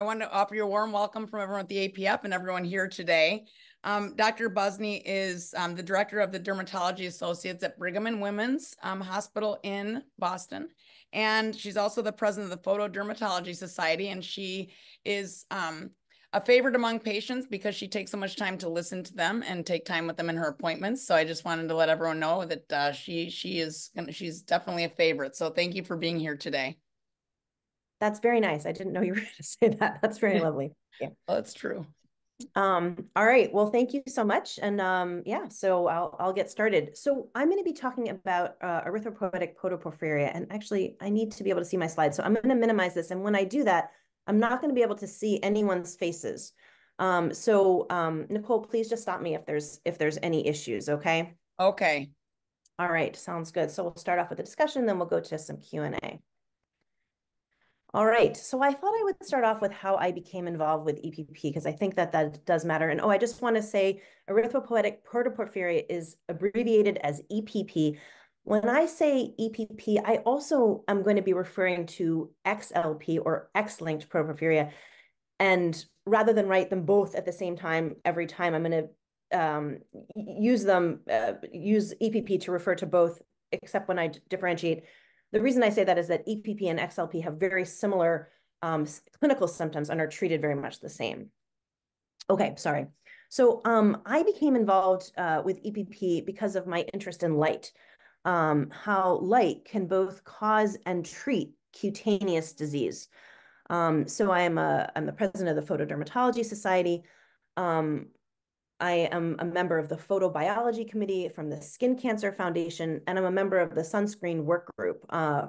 I want to offer you a warm welcome from everyone at the APF and everyone here today. Um, Dr. Buzney is um, the director of the Dermatology Associates at Brigham and Women's um, Hospital in Boston. And she's also the president of the Photodermatology Society. And she is um, a favorite among patients because she takes so much time to listen to them and take time with them in her appointments. So I just wanted to let everyone know that uh, she she is she's definitely a favorite. So thank you for being here today. That's very nice. I didn't know you were going to say that. That's very lovely. Yeah. Well, that's true. Um, all right. Well, thank you so much. And um, yeah, so I'll, I'll get started. So I'm going to be talking about uh, erythropoietic protoporphyria. And actually, I need to be able to see my slides. So I'm going to minimize this. And when I do that, I'm not going to be able to see anyone's faces. Um, so um, Nicole, please just stop me if there's if there's any issues. Okay. Okay. All right. Sounds good. So we'll start off with a discussion, then we'll go to some Q&A. All right, so I thought I would start off with how I became involved with EPP because I think that that does matter. And oh, I just want to say erythropoietic protoporphyria is abbreviated as EPP. When I say EPP, I also am going to be referring to XLP or X-linked protoporphyria. And rather than write them both at the same time every time, I'm going to um, use them, uh, use EPP to refer to both, except when I differentiate the reason I say that is that EPP and XLP have very similar um, clinical symptoms and are treated very much the same. Okay, sorry. So um, I became involved uh, with EPP because of my interest in light, um, how light can both cause and treat cutaneous disease. Um, so I am a, I'm the president of the Photodermatology Society. Um, I am a member of the photobiology committee from the Skin Cancer Foundation, and I'm a member of the sunscreen work group uh,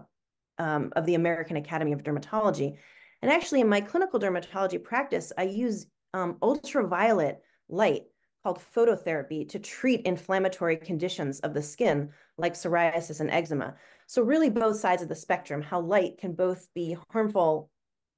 um, of the American Academy of Dermatology. And actually, in my clinical dermatology practice, I use um, ultraviolet light called phototherapy to treat inflammatory conditions of the skin like psoriasis and eczema. So really both sides of the spectrum, how light can both be harmful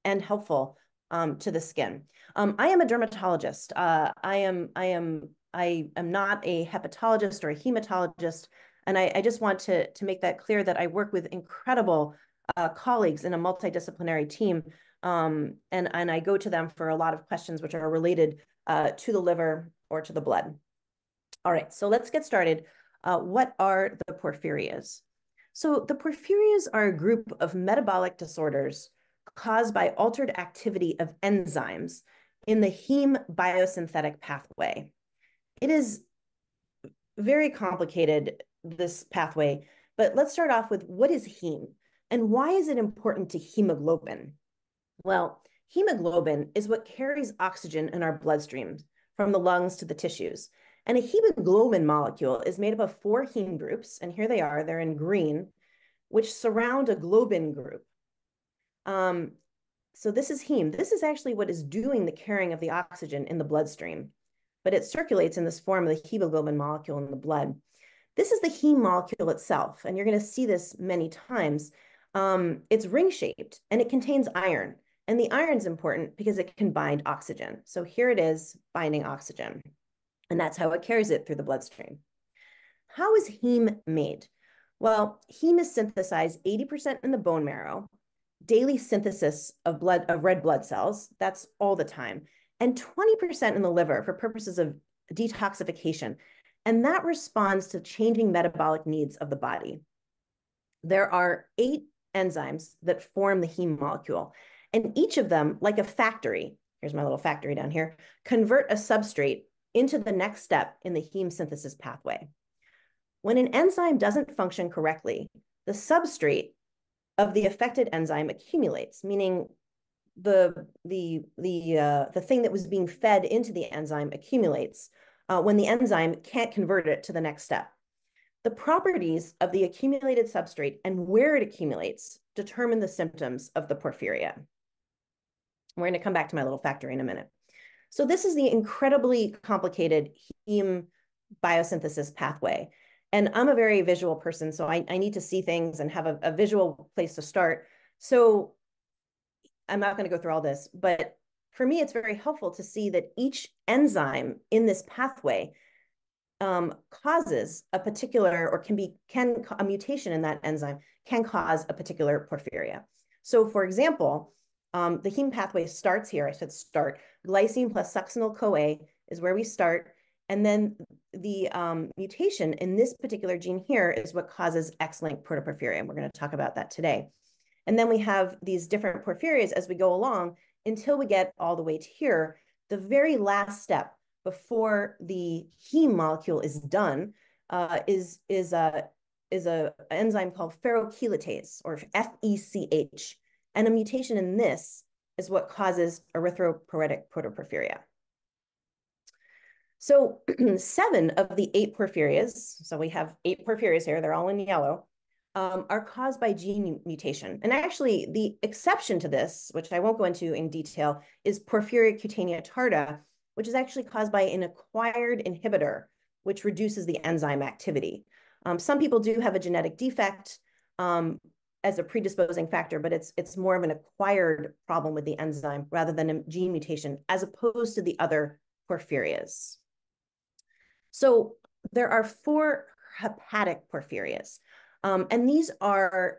and helpful um, to the skin. Um, I am a dermatologist. Uh, I am I am I am not a hepatologist or a hematologist, and I, I just want to to make that clear that I work with incredible uh, colleagues in a multidisciplinary team, um, and and I go to them for a lot of questions which are related uh, to the liver or to the blood. All right, so let's get started. Uh, what are the porphyrias? So the porphyrias are a group of metabolic disorders caused by altered activity of enzymes in the heme biosynthetic pathway. It is very complicated, this pathway, but let's start off with what is heme and why is it important to hemoglobin? Well, hemoglobin is what carries oxygen in our bloodstream from the lungs to the tissues. And a hemoglobin molecule is made up of four heme groups, and here they are, they're in green, which surround a globin group. Um, so this is heme. This is actually what is doing the carrying of the oxygen in the bloodstream, but it circulates in this form of the hemoglobin molecule in the blood. This is the heme molecule itself, and you're going to see this many times. Um, it's ring-shaped, and it contains iron. And the iron's important because it can bind oxygen. So here it is binding oxygen, and that's how it carries it through the bloodstream. How is heme made? Well, heme is synthesized 80% in the bone marrow, daily synthesis of blood of red blood cells. That's all the time. And 20% in the liver for purposes of detoxification. And that responds to changing metabolic needs of the body. There are eight enzymes that form the heme molecule. And each of them, like a factory, here's my little factory down here, convert a substrate into the next step in the heme synthesis pathway. When an enzyme doesn't function correctly, the substrate of the affected enzyme accumulates, meaning the the the uh, the thing that was being fed into the enzyme accumulates uh, when the enzyme can't convert it to the next step. The properties of the accumulated substrate and where it accumulates determine the symptoms of the porphyria. We're going to come back to my little factory in a minute. So this is the incredibly complicated heme biosynthesis pathway. And I'm a very visual person, so I, I need to see things and have a, a visual place to start. So I'm not going to go through all this, but for me, it's very helpful to see that each enzyme in this pathway um, causes a particular or can be can a mutation in that enzyme can cause a particular porphyria. So for example, Um, the heme pathway starts here. I said start. Glycine plus succinyl-CoA is where we start. And then the um, mutation in this particular gene here is what causes X-linked protoporphyria. And we're going to talk about that today. And then we have these different porphyrias as we go along until we get all the way to here. The very last step before the heme molecule is done uh, is, is, a, is a enzyme called ferrochelatase or FECH. And a mutation in this is what causes erythropoietic protoporphyria. So seven of the eight porphyrias, so we have eight porphyrias here, they're all in yellow, um, are caused by gene mutation. And actually, the exception to this, which I won't go into in detail, is porphyria cutanea tarda, which is actually caused by an acquired inhibitor, which reduces the enzyme activity. Um, some people do have a genetic defect um, as a predisposing factor, but it's, it's more of an acquired problem with the enzyme rather than a gene mutation, as opposed to the other porphyrias. So there are four hepatic porphyrias. Um, and these are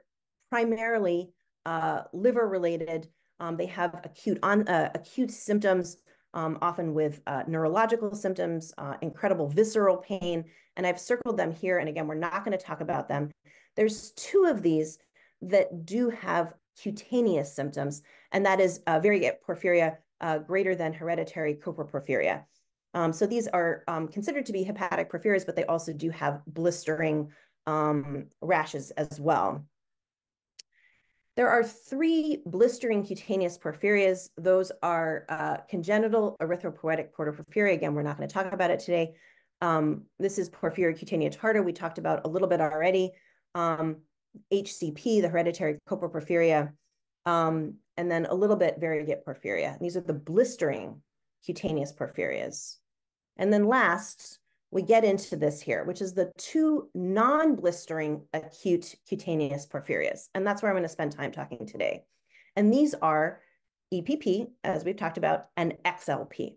primarily uh, liver related. Um, they have acute on uh, acute symptoms, um, often with uh, neurological symptoms, uh, incredible visceral pain. And I've circled them here. And again, we're not going to talk about them. There's two of these that do have cutaneous symptoms, and that is uh, variegate porphyria uh, greater than hereditary coproporphyria. Um, so these are um, considered to be hepatic porphyrias, but they also do have blistering um, rashes as well. There are three blistering cutaneous porphyrias. Those are uh, congenital erythropoietic protoporphyria. Again, we're not going to talk about it today. Um, this is porphyria cutanea tarda. We talked about a little bit already. Um, HCP, the hereditary coproporphyria, um, and then a little bit variegate porphyria. These are the blistering cutaneous porphyrias. And then last, we get into this here, which is the two non-blistering acute cutaneous porphyrias. And that's where I'm going to spend time talking today. And these are EPP, as we've talked about, and XLP.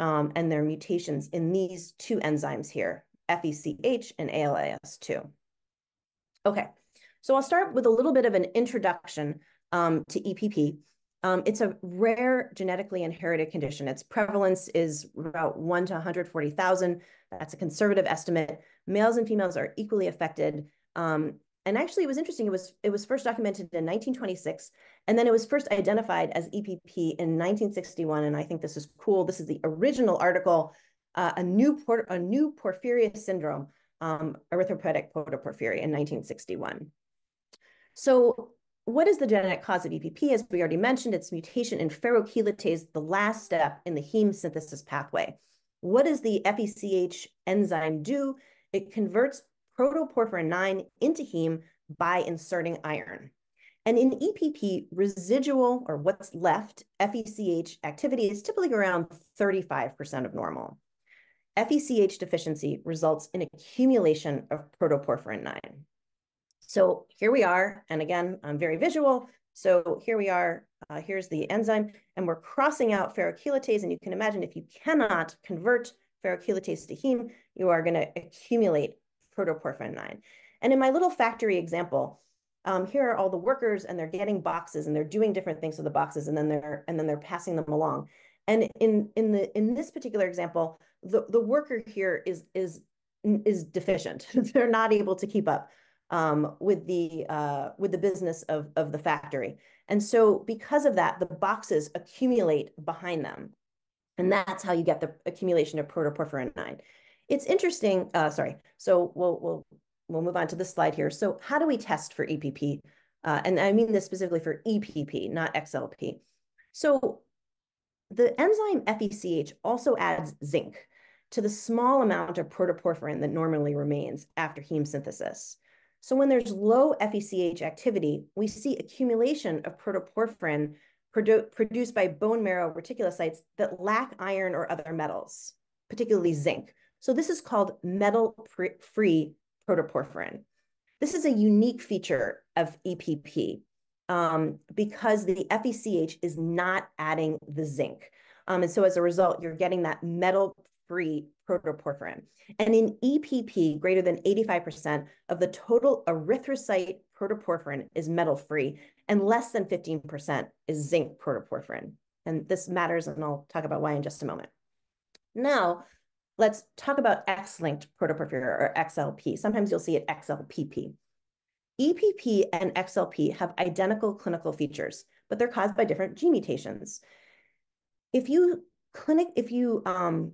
Um, and their mutations in these two enzymes here, FECH and ALAS2. Okay, so I'll start with a little bit of an introduction um, to EPP. Um, it's a rare genetically inherited condition. Its prevalence is about 1 to 140,000. That's a conservative estimate. Males and females are equally affected. Um, and actually, it was interesting. It was it was first documented in 1926, and then it was first identified as EPP in 1961. And I think this is cool. This is the original article, uh, a new por a new porphyria syndrome, um, erythropoietic protoporphyria in 1961. So what is the genetic cause of EPP? As we already mentioned, it's mutation in ferrochelatase, the last step in the heme synthesis pathway. What does the FECH enzyme do? It converts protoporphyrin 9 into heme by inserting iron. And in EPP, residual or what's left FECH activity is typically around 35% of normal. FECH deficiency results in accumulation of protoporphyrin 9. So here we are, and again, I'm very visual. So here we are, uh, here's the enzyme, and we're crossing out ferrochelatase, and you can imagine if you cannot convert ferrochelatase to heme, you are gonna accumulate protoporphyrin 9. And in my little factory example, um, here are all the workers and they're getting boxes and they're doing different things with the boxes and then they're and then they're passing them along. And in in the in this particular example, the, the worker here is is is deficient. they're not able to keep up um, with the uh, with the business of of the factory. And so because of that, the boxes accumulate behind them. And that's how you get the accumulation of protoporphyrin 9. It's interesting, uh, sorry, so we'll, we'll, we'll move on to this slide here. So how do we test for EPP? Uh, and I mean this specifically for EPP, not XLP. So the enzyme FECH also adds zinc to the small amount of protoporphyrin that normally remains after heme synthesis. So when there's low FECH activity, we see accumulation of protoporphyrin produ produced by bone marrow reticulocytes that lack iron or other metals, particularly zinc. So this is called metal-free protoporphyrin. This is a unique feature of EPP um, because the FECH is not adding the zinc. Um, and so as a result, you're getting that metal metal-free protoporphyrin. And in EPP, greater than 85% of the total erythrocyte protoporphyrin is metal-free, and less than 15% is zinc protoporphyrin. And this matters, and I'll talk about why in just a moment. Now, let's talk about X-linked protoporphyria or XLP. Sometimes you'll see it XLPP. EPP and XLP have identical clinical features, but they're caused by different gene mutations. If you clinic, if you um,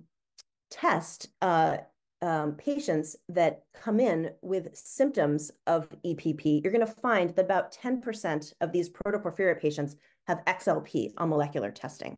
test uh, um, patients that come in with symptoms of EPP, you're going to find that about 10% of these protoporphyria patients have XLP on molecular testing.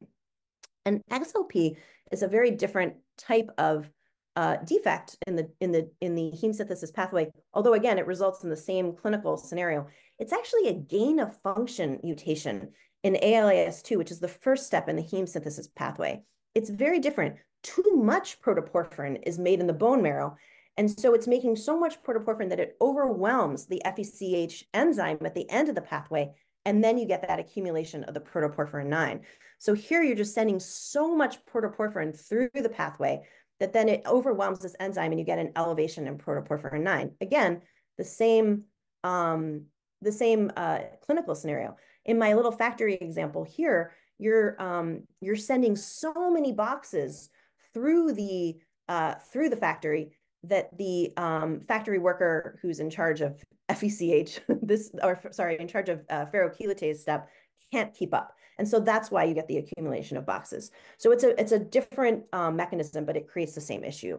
And XLP is a very different type of uh, defect in the in the in the heme synthesis pathway. Although again, it results in the same clinical scenario. It's actually a gain of function mutation in ALAS2, which is the first step in the heme synthesis pathway. It's very different. Too much protoporphyrin is made in the bone marrow. And so it's making so much protoporphyrin that it overwhelms the FECH enzyme at the end of the pathway. And then you get that accumulation of the protoporphyrin 9. So here you're just sending so much protoporphyrin through the pathway that then it overwhelms this enzyme and you get an elevation in protoporphyrin 9. Again, the same, um, the same uh, clinical scenario. In my little factory example here, you're, um, you're sending so many boxes through the, uh, through the factory that the um, factory worker who's in charge of FECH, this, or sorry, in charge of uh, ferrochelatase step, can't keep up. And so that's why you get the accumulation of boxes. So it's a, it's a different um, mechanism, but it creates the same issue.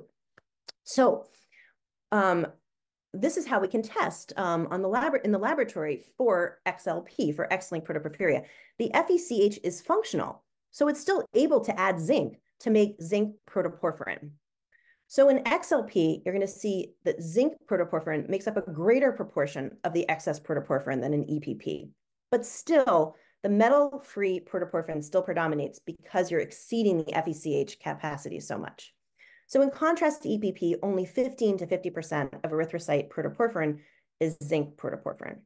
So um, this is how we can test um, on the lab in the laboratory for XLP, for X-linked protoporphyria. The FECH is functional, so it's still able to add zinc to make zinc protoporphyrin. So in XLP, you're going to see that zinc protoporphyrin makes up a greater proportion of the excess protoporphyrin than in EPP. But still, the metal-free protoporphyrin still predominates because you're exceeding the FECH capacity so much. So in contrast to EPP, only 15 to 50% of erythrocyte protoporphyrin is zinc protoporphyrin.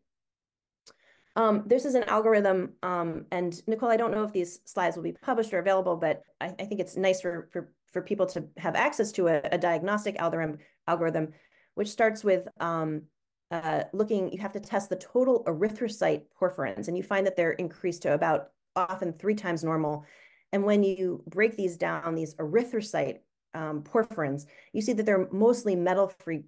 Um, this is an algorithm, um, and Nicole, I don't know if these slides will be published or available, but I, I think it's nice for, for, for people to have access to a, a diagnostic algorithm, algorithm, which starts with um, uh, looking, you have to test the total erythrocyte porphyrins, and you find that they're increased to about often three times normal. And when you break these down, these erythrocyte um, porphyrins, you see that they're mostly metal-free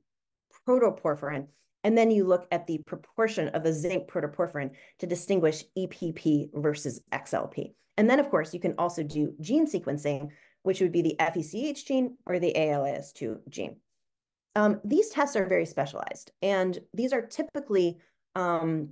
protoporphyrin. And then you look at the proportion of the zinc protoporphyrin to distinguish EPP versus XLP. And then, of course, you can also do gene sequencing, which would be the FECH gene or the ALAS2 gene. Um, these tests are very specialized, and these are typically um,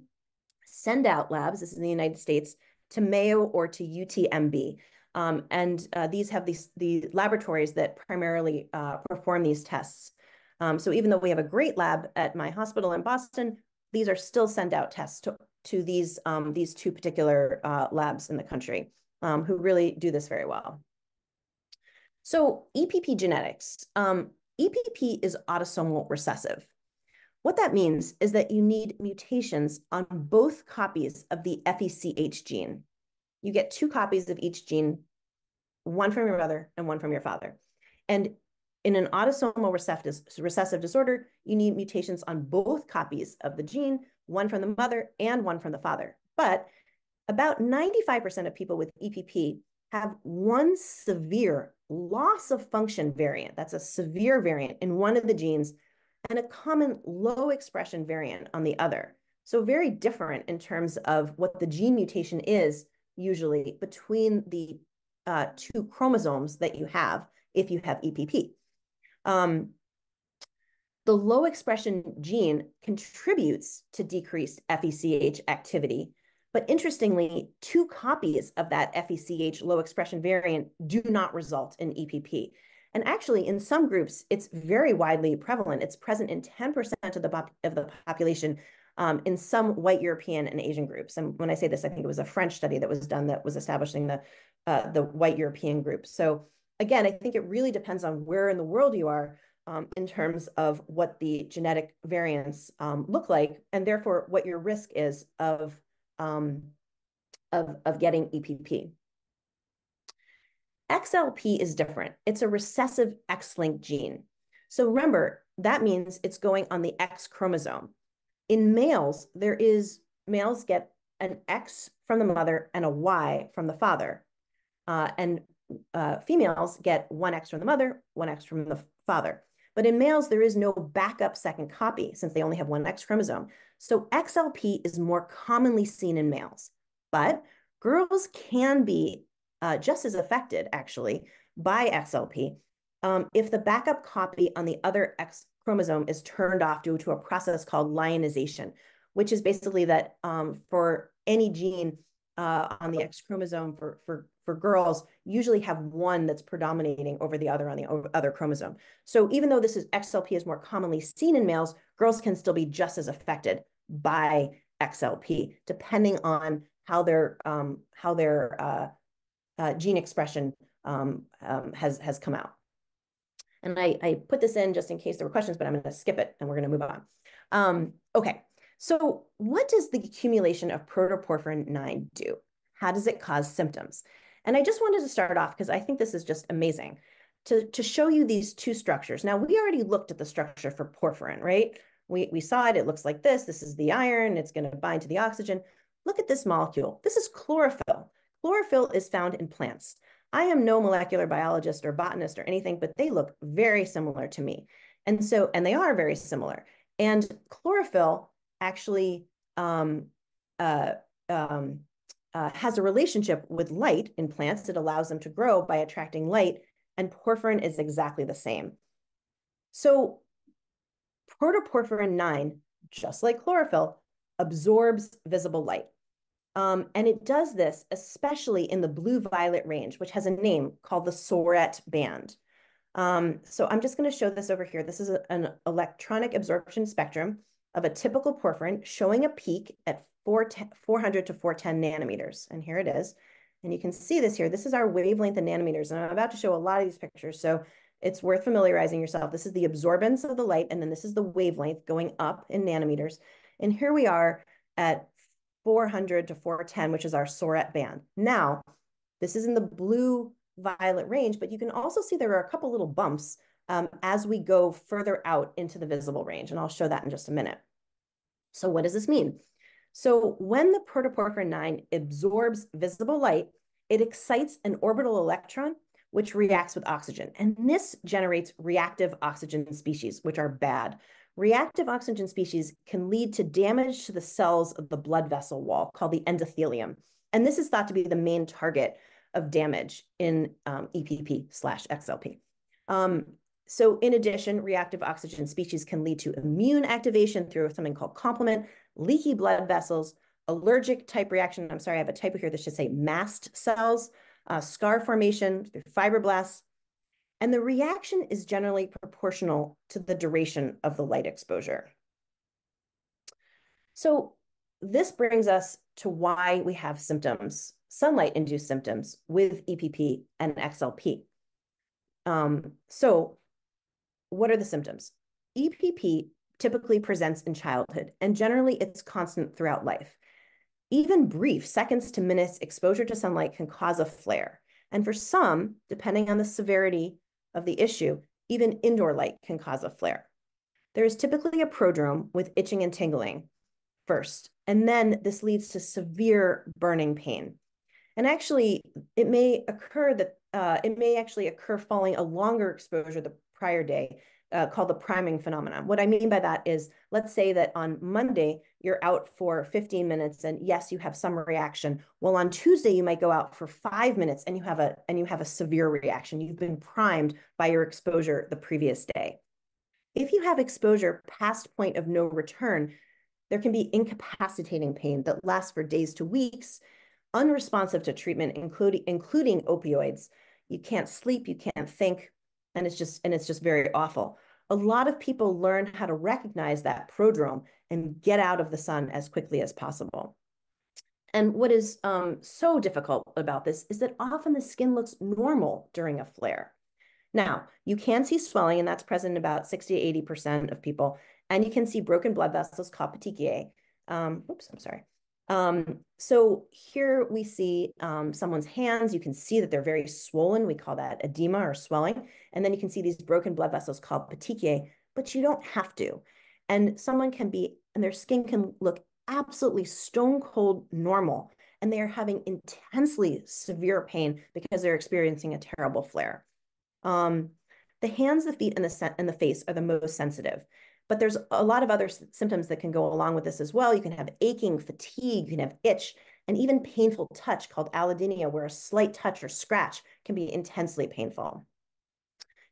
send out labs, this is in the United States, to Mayo or to UTMB. Um, and uh, these have these the laboratories that primarily uh, perform these tests. Um, so even though we have a great lab at my hospital in Boston, these are still send out tests to, to these, um, these two particular uh, labs in the country um, who really do this very well. So EPP genetics. Um, EPP is autosomal recessive. What that means is that you need mutations on both copies of the FECH gene. You get two copies of each gene, one from your mother and one from your father. And in an autosomal recessive, disorder, you need mutations on both copies of the gene, one from the mother and one from the father. But about 95% of people with EPP have one severe loss of function variant, that's a severe variant in one of the genes, and a common low expression variant on the other. So very different in terms of what the gene mutation is usually between the uh, two chromosomes that you have if you have EPP. Um, the low expression gene contributes to decreased FECH activity but interestingly, two copies of that FECH low expression variant do not result in EPP. And actually, in some groups, it's very widely prevalent. It's present in 10% of the, of the population um, in some white European and Asian groups. And when I say this, I think it was a French study that was done that was establishing the, uh, the white European group. So again, I think it really depends on where in the world you are um, in terms of what the genetic variants um, look like, and therefore what your risk is of um, of, of getting EPP. XLP is different. It's a recessive X-linked gene. So remember, that means it's going on the X chromosome. In males, there is, males get an X from the mother and a Y from the father. Uh, and uh, females get one X from the mother, one X from the father. But in males, there is no backup second copy since they only have one X chromosome. So XLP is more commonly seen in males, but girls can be uh, just as affected actually by XLP um, if the backup copy on the other X chromosome is turned off due to a process called lyonization, which is basically that um, for any gene uh, on the X chromosome for, for, for girls usually have one that's predominating over the other on the other chromosome. So even though this is XLP is more commonly seen in males, girls can still be just as affected by XLP, depending on how their um, how their uh, uh, gene expression um, um, has has come out. And I, I put this in just in case there were questions, but I'm going to skip it and we're going to move on. Um, okay, so what does the accumulation of protoporphyrin 9 do? How does it cause symptoms? And I just wanted to start off because I think this is just amazing to, to show you these two structures. Now, we already looked at the structure for porphyrin, right? We, we saw it, it looks like this. This is the iron, it's going to bind to the oxygen. Look at this molecule. This is chlorophyll. Chlorophyll is found in plants. I am no molecular biologist or botanist or anything, but they look very similar to me. And so, and they are very similar. And chlorophyll actually um, uh, um, uh, has a relationship with light in plants. It allows them to grow by attracting light, and porphyrin is exactly the same. So protoporphyrin 9, just like chlorophyll, absorbs visible light. Um, and it does this especially in the blue-violet range, which has a name called the SORET band. Um, so I'm just going to show this over here. This is a, an electronic absorption spectrum of a typical porphyrin showing a peak at 400 to 410 nanometers. And here it is. And you can see this here. This is our wavelength in nanometers. And I'm about to show a lot of these pictures. So it's worth familiarizing yourself. This is the absorbance of the light. And then this is the wavelength going up in nanometers. And here we are at 400 to 410, which is our SORET band. Now, this is in the blue violet range, but you can also see there are a couple little bumps um, as we go further out into the visible range. And I'll show that in just a minute. So what does this mean? So when the protoporphyrin 9 absorbs visible light, it excites an orbital electron, which reacts with oxygen. And this generates reactive oxygen species, which are bad. Reactive oxygen species can lead to damage to the cells of the blood vessel wall called the endothelium. And this is thought to be the main target of damage in um, EPP slash XLP. Um, so in addition, reactive oxygen species can lead to immune activation through something called complement, leaky blood vessels, allergic type reaction. I'm sorry, I have a typo here that should say mast cells, uh, scar formation through fibroblasts, and the reaction is generally proportional to the duration of the light exposure. So this brings us to why we have symptoms, sunlight-induced symptoms with EPP and XLP. Um, so what are the symptoms? EPP typically presents in childhood, and generally it's constant throughout life. Even brief seconds to minutes exposure to sunlight can cause a flare. And for some, depending on the severity of the issue, even indoor light can cause a flare. There is typically a prodrome with itching and tingling first, and then this leads to severe burning pain. And actually, it may occur that uh, it may actually occur following a longer exposure the prior day, uh, called the priming phenomenon. What I mean by that is, let's say that on Monday, you're out for 15 minutes and yes, you have some reaction. Well, on Tuesday, you might go out for five minutes and you have a, and you have a severe reaction. You've been primed by your exposure the previous day. If you have exposure past point of no return, there can be incapacitating pain that lasts for days to weeks, unresponsive to treatment, including, including opioids. You can't sleep, you can't think, and it's just and it's just very awful. A lot of people learn how to recognize that prodrome and get out of the sun as quickly as possible. And what is um, so difficult about this is that often the skin looks normal during a flare. Now you can see swelling and that's present in about 60 to 80 percent of people and you can see broken blood vessels called petechiae um, oops i'm sorry Um, so here we see um, someone's hands. You can see that they're very swollen. We call that edema or swelling. And then you can see these broken blood vessels called petechiae, but you don't have to. And someone can be, and their skin can look absolutely stone cold normal. And they are having intensely severe pain because they're experiencing a terrible flare. Um, the hands, the feet, and the, and the face are the most sensitive. But there's a lot of other symptoms that can go along with this as well. You can have aching, fatigue, you can have itch, and even painful touch called allodynia, where a slight touch or scratch can be intensely painful.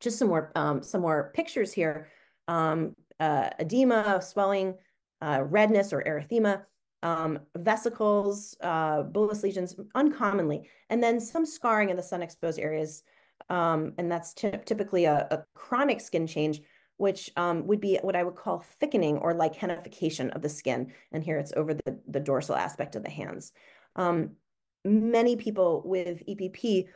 Just some more, um, some more pictures here. Um, uh, edema, swelling, uh, redness or erythema, um, vesicles, uh, bullous lesions, uncommonly, and then some scarring in the sun-exposed areas. Um, and that's typically a, a, chronic skin change which um, would be what I would call thickening or lichenification of the skin. And here it's over the, the dorsal aspect of the hands. Um, many people with EPP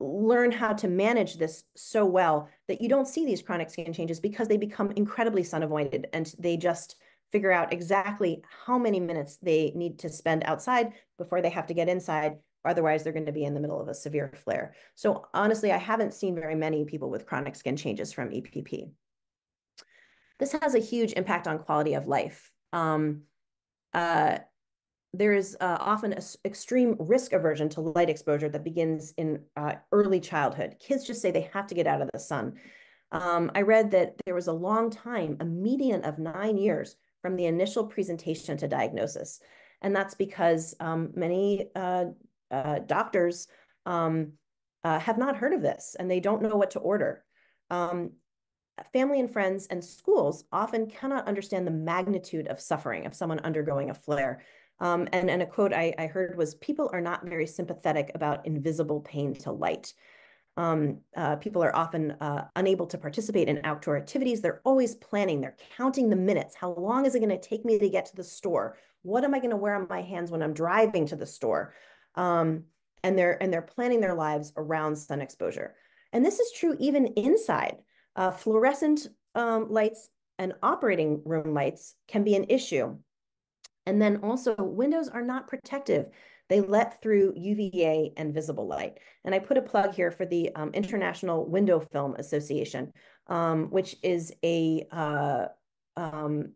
learn how to manage this so well that you don't see these chronic skin changes because they become incredibly sun avoided and they just figure out exactly how many minutes they need to spend outside before they have to get inside otherwise they're going to be in the middle of a severe flare. So honestly, I haven't seen very many people with chronic skin changes from EPP this has a huge impact on quality of life. Um, uh, there is uh, often an extreme risk aversion to light exposure that begins in uh, early childhood. Kids just say they have to get out of the sun. Um, I read that there was a long time, a median of nine years from the initial presentation to diagnosis. And that's because um, many uh, uh, doctors um, uh, have not heard of this and they don't know what to order. Family and friends and schools often cannot understand the magnitude of suffering of someone undergoing a flare. Um, and, and a quote I, I, heard was people are not very sympathetic about invisible pain to light. Um, uh, people are often uh, unable to participate in outdoor activities. They're always planning, they're counting the minutes. How long is it going to take me to get to the store? What am I going to wear on my hands when I'm driving to the store? Um, and they're and they're planning their lives around sun exposure. And this is true even inside. Uh, fluorescent um, lights and operating room lights can be an issue. And then also windows are not protective. They let through UVA and visible light. And I put a plug here for the um, International Window Film Association, um, which is a, uh, um,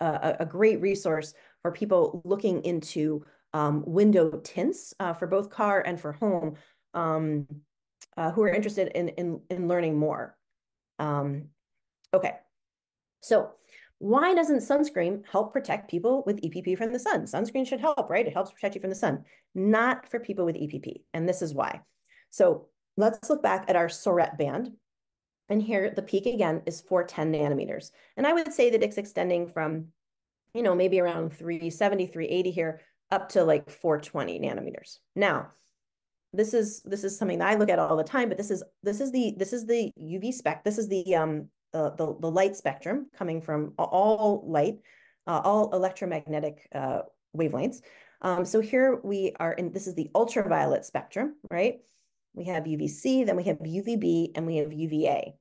a, a, great resource for people looking into um, window tints uh, for both car and for home um, uh, who are interested in, in, in learning more. Um, okay, so why doesn't sunscreen help protect people with EPP from the sun? Sunscreen should help, right? It helps protect you from the sun, not for people with EPP. And this is why. So let's look back at our SORET band. And here the peak again is 410 nanometers. And I would say that it's extending from, you know, maybe around 370, 380 here up to like 420 nanometers. Now, this is this is something that I look at all the time, but this is this is the this is the UV spec. This is the um the the, the light spectrum coming from all light, uh, all electromagnetic uh, wavelengths. Um, so here we are in this is the ultraviolet spectrum, right? We have UVC, then we have UVB, and we have UVA.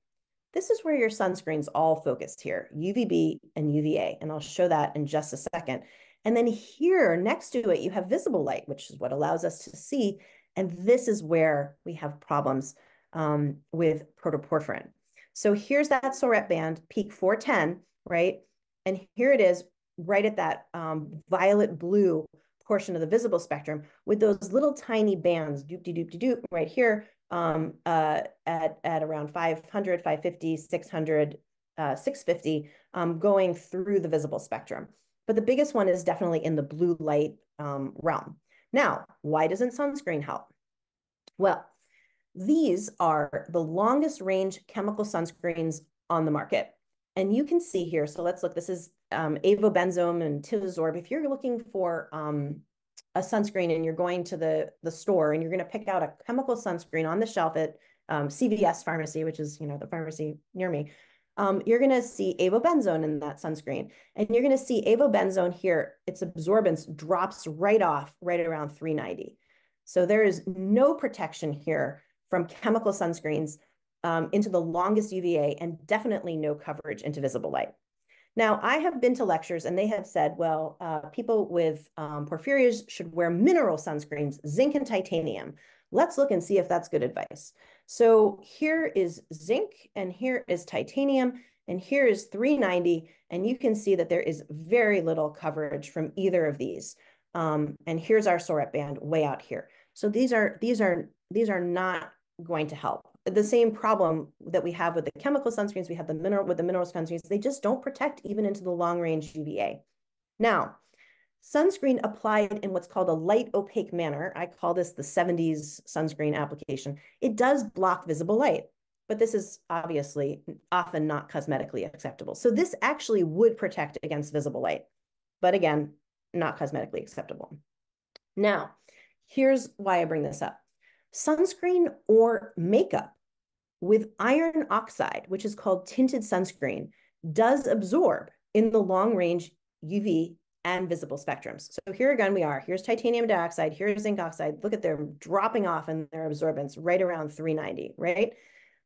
This is where your sunscreen's all focused here, UVB and UVA, and I'll show that in just a second. And then here next to it, you have visible light, which is what allows us to see and this is where we have problems um, with protoporphyrin. So here's that SORET band, peak 410, right? And here it is right at that um, violet blue portion of the visible spectrum with those little tiny bands, doop de doop de doop, right here um, uh, at, at around 500, 550, 600, uh, 650, um, going through the visible spectrum. But the biggest one is definitely in the blue light um, realm. Now, why doesn't sunscreen help? Well, these are the longest range chemical sunscreens on the market. And you can see here, so let's look, this is um, avobenzone and Tizorb. If you're looking for um, a sunscreen and you're going to the, the store and you're gonna pick out a chemical sunscreen on the shelf at um, CVS pharmacy, which is, you know, the pharmacy near me, um, you're going to see avobenzone in that sunscreen. And you're going to see avobenzone here, its absorbance drops right off right around 390. So there is no protection here from chemical sunscreens um, into the longest UVA and definitely no coverage into visible light. Now, I have been to lectures and they have said, well, uh, people with um, porphyrias should wear mineral sunscreens, zinc and titanium. Let's look and see if that's good advice. So here is zinc and here is titanium and here is 390. And you can see that there is very little coverage from either of these. Um, and here's our SORET band way out here. So these are these are these are not going to help. The same problem that we have with the chemical sunscreens, we have the mineral with the mineral sunscreens, they just don't protect even into the long range UVA. Now, sunscreen applied in what's called a light opaque manner, I call this the 70s sunscreen application, it does block visible light, but this is obviously often not cosmetically acceptable. So this actually would protect against visible light, but again, not cosmetically acceptable. Now, here's why I bring this up. Sunscreen or makeup with iron oxide, which is called tinted sunscreen, does absorb in the long range UV and visible spectrums. So here again we are. Here's titanium dioxide, here's zinc oxide. Look at them dropping off in their absorbance right around 390, right?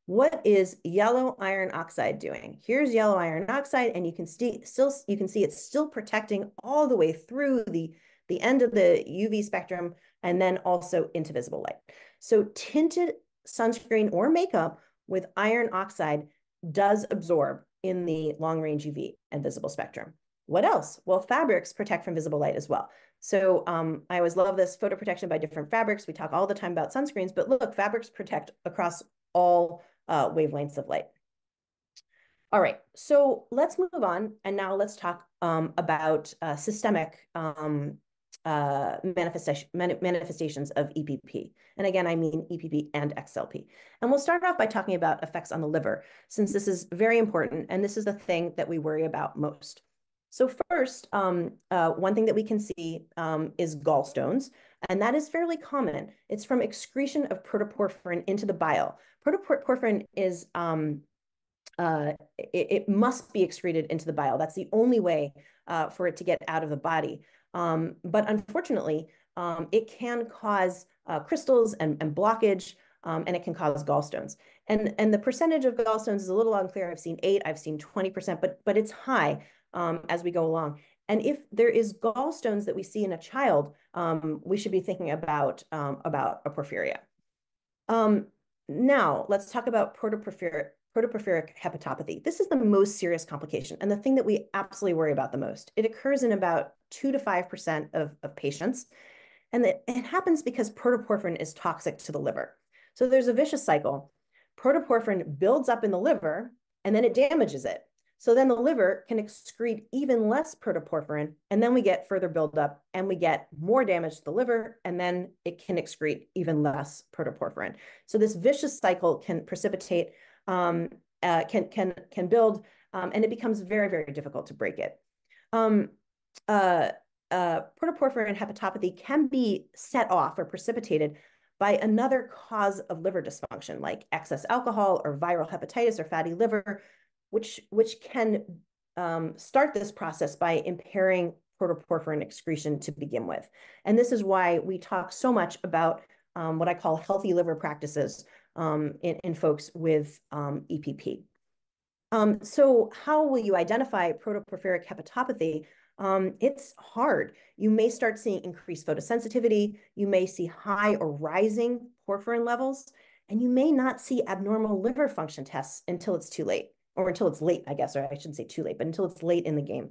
What is yellow iron oxide doing? Here's yellow iron oxide, and you can see still you can see it's still protecting all the way through the, the end of the UV spectrum and then also into visible light. So tinted sunscreen or makeup with iron oxide does absorb in the long range UV and visible spectrum. What else? Well, fabrics protect from visible light as well. So um, I always love this photo protection by different fabrics. We talk all the time about sunscreens, but look, fabrics protect across all uh, wavelengths of light. All right, so let's move on. And now let's talk um, about uh, systemic um, uh, manifestation, manifestations of EPP. And again, I mean EPP and XLP. And we'll start off by talking about effects on the liver, since this is very important. And this is the thing that we worry about most. So first, um, uh, one thing that we can see um, is gallstones, and that is fairly common. It's from excretion of protoporphyrin into the bile. Protoporphyrin is, um, uh, it, it, must be excreted into the bile. That's the only way uh, for it to get out of the body. Um, but unfortunately, um, it can cause uh, crystals and, and blockage, um, and it can cause gallstones. And, and the percentage of gallstones is a little unclear. I've seen eight, I've seen 20%, but, but it's high um, as we go along. And if there is gallstones that we see in a child, um, we should be thinking about, um, about a porphyria. Um, now, let's talk about protoporphyric, protoporphyric hepatopathy. This is the most serious complication and the thing that we absolutely worry about the most. It occurs in about 2 to 5% of, of patients. And it, it happens because protoporphyrin is toxic to the liver. So there's a vicious cycle. Protoporphyrin builds up in the liver and then it damages it. So then the liver can excrete even less protoporphyrin, and then we get further buildup and we get more damage to the liver, and then it can excrete even less protoporphyrin. So this vicious cycle can precipitate, um, uh, can, can, can build, um, and it becomes very, very difficult to break it. Um, uh, uh, protoporphyrin hepatopathy can be set off or precipitated by another cause of liver dysfunction, like excess alcohol or viral hepatitis or fatty liver, which, which can um, start this process by impairing protoporphyrin excretion to begin with. And this is why we talk so much about um, what I call healthy liver practices um, in, in, folks with um, EPP. Um, so how will you identify protoporphyric hepatopathy? Um, it's hard. You may start seeing increased photosensitivity. You may see high or rising porphyrin levels, and you may not see abnormal liver function tests until it's too late or until it's late, I guess, or I shouldn't say too late, but until it's late in the game.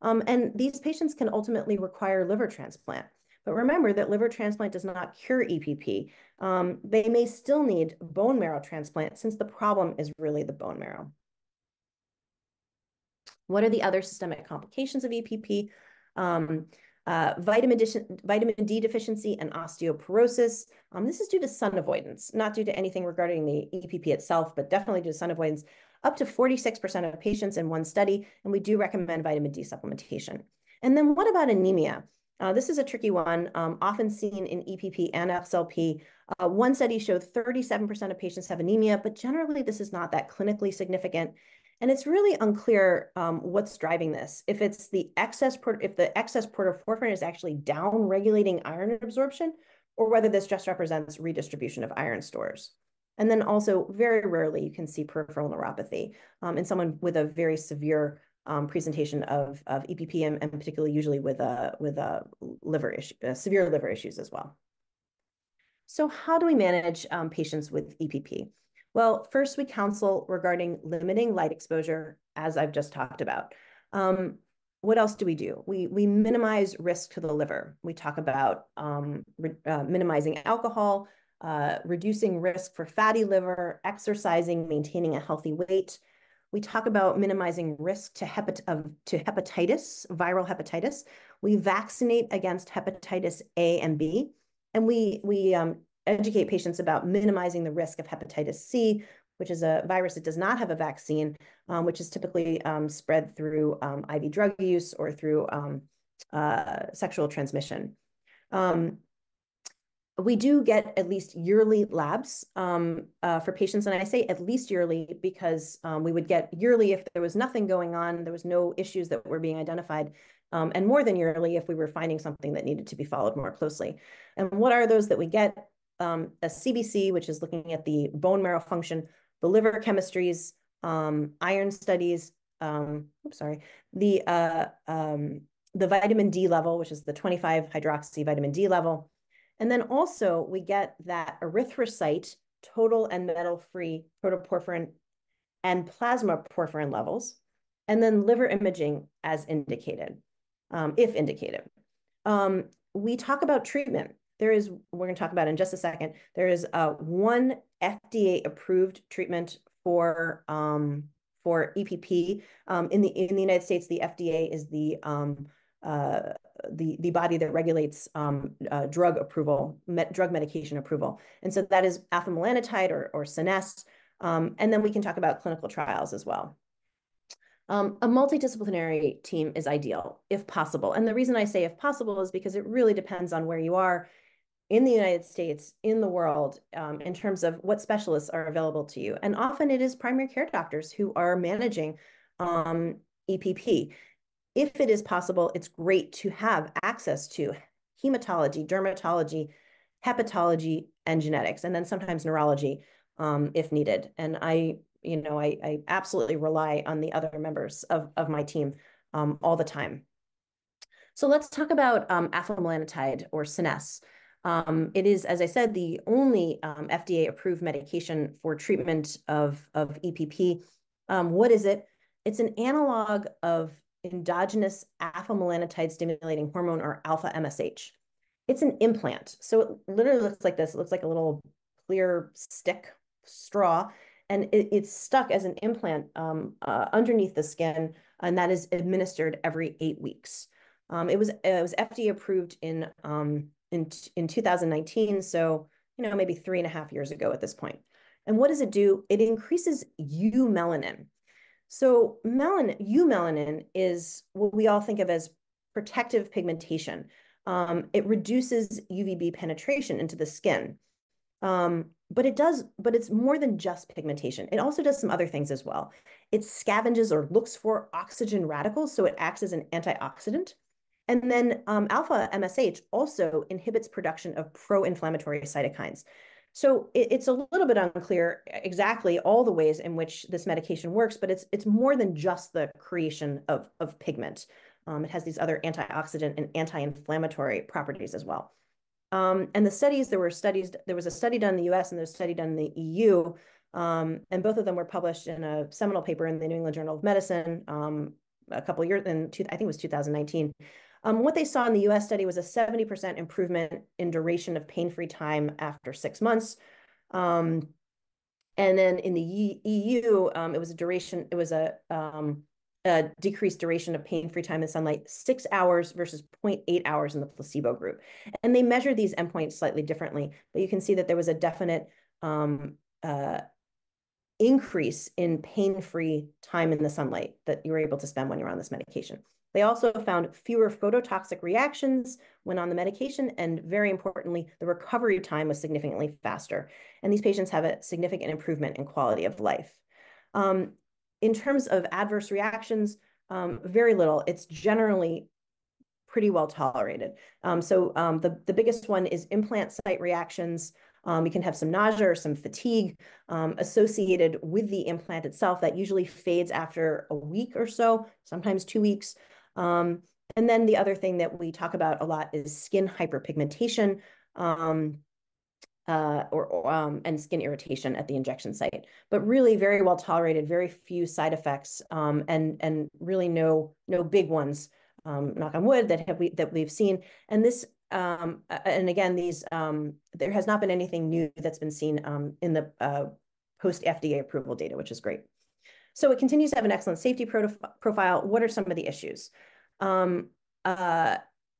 Um, and these patients can ultimately require liver transplant. But remember that liver transplant does not cure EPP. Um, they may still need bone marrow transplant since the problem is really the bone marrow. What are the other systemic complications of EPP? Um, uh, vitamin, vitamin D deficiency and osteoporosis. Um, this is due to sun avoidance, not due to anything regarding the EPP itself, but definitely due to sun avoidance up to 46% of patients in one study, and we do recommend vitamin D supplementation. And then what about anemia? Uh, this is a tricky one, um, often seen in EPP and XLP. Uh, one study showed 37% of patients have anemia, but generally this is not that clinically significant. And it's really unclear um, what's driving this. If it's the excess, if the excess protoporphyrin is actually down regulating iron absorption, or whether this just represents redistribution of iron stores. And then also very rarely you can see peripheral neuropathy um, in someone with a very severe um, presentation of, of EPP and, and particularly usually with a, with a liver issue, uh, severe liver issues as well. So how do we manage um, patients with EPP? Well, first we counsel regarding limiting light exposure, as I've just talked about. Um, what else do we do? We, we minimize risk to the liver. We talk about um, uh, minimizing alcohol, uh, reducing risk for fatty liver, exercising, maintaining a healthy weight. We talk about minimizing risk to, hepat of, to hepatitis, viral hepatitis. We vaccinate against hepatitis A and B, and we, we um, educate patients about minimizing the risk of hepatitis C, which is a virus that does not have a vaccine, um, which is typically um, spread through um, IV drug use or through um, uh, sexual transmission. Um, we do get at least yearly labs um, uh, for patients. And I say at least yearly because um, we would get yearly if there was nothing going on, there was no issues that were being identified, um, and more than yearly if we were finding something that needed to be followed more closely. And what are those that we get? Um, a CBC, which is looking at the bone marrow function, the liver chemistries, um, iron studies, um, oops, sorry, the, uh, the vitamin D level, which is the 25 hydroxy vitamin D level, and then also we get that erythrocyte total and metal-free protoporphyrin and plasma porphyrin levels, and then liver imaging as indicated, um, if indicated. Um, we talk about treatment. There is, we're going to talk about in just a second, there is uh, one FDA-approved treatment for um, for EPP. Um, in the in the United States, the FDA is the um, uh, the, the body that regulates um, uh, drug approval, drug medication approval. And so that is afamelanotide or, or. Um, and then we can talk about clinical trials as well. Um, a multidisciplinary team is ideal if possible. And the reason I say if possible is because it really depends on where you are in the United States, in the world, um, in terms of what specialists are available to you. And often it is primary care doctors who are managing um, EPP if it is possible, it's great to have access to hematology, dermatology, hepatology, and genetics, and then sometimes neurology um, if needed. And I, you know, I, I, absolutely rely on the other members of, of my team um, all the time. So let's talk about um, afamelanotide or Scenesse. Um, it is, as I said, the only um, FDA-approved medication for treatment of, of EPP. Um, what is it? It's an analog of endogenous alpha melanocyte stimulating hormone or alpha MSH. It's an implant. So it literally looks like this. It looks like a little clear stick straw, and it, it's stuck as an implant um, uh, underneath the skin, and that is administered every eight weeks. Um, it was it was FDA approved in um, in in 2019, so you know maybe three and a half years ago at this point. And what does it do? It increases eumelanin. So melanin, eumelanin is what we all think of as protective pigmentation. Um, it reduces UVB penetration into the skin. Um, but it does, but it's more than just pigmentation. It also does some other things as well. It scavenges or looks for oxygen radicals, so it acts as an antioxidant. And then um, alpha MSH also inhibits production of pro-inflammatory cytokines. So it, it's a little bit unclear exactly all the ways in which this medication works, but it's it's more than just the creation of, of pigment. Um, it has these other antioxidant and anti-inflammatory properties as well. Um, and the studies, there were studies, there was a study done in the US and there was a study done in the EU, um, and both of them were published in a seminal paper in the New England Journal of Medicine um, a couple years, in two, I think it was 2019. Um, what they saw in the US study was a 70% improvement in duration of pain-free time after six months. Um, and then in the EU, um, it was a duration, it was a, um, a decreased duration of pain-free time in sunlight, six hours versus 0.8 hours in the placebo group. And they measured these endpoints slightly differently, but you can see that there was a definite um, uh, increase in pain-free time in the sunlight that you were able to spend when you're on this medication. They also found fewer phototoxic reactions when on the medication, and very importantly, the recovery time was significantly faster. And these patients have a significant improvement in quality of life. Um, in terms of adverse reactions, um, very little. It's generally pretty well tolerated. Um, so um, the, the biggest one is implant site reactions. Um, you can have some nausea or some fatigue um, associated with the implant itself that usually fades after a week or so, sometimes two weeks. Um, and then the other thing that we talk about a lot is skin hyperpigmentation. Um, uh, or, or um, and skin irritation at the injection site, but really very well tolerated, very few side effects, um, and and really no no big ones. Um, knock on wood that have we that we've seen. And this um, and again these um, there has not been anything new that's been seen in the uh, post FDA approval data, which is great. So it continues to have an excellent safety profile. What are some of the issues? Um, uh,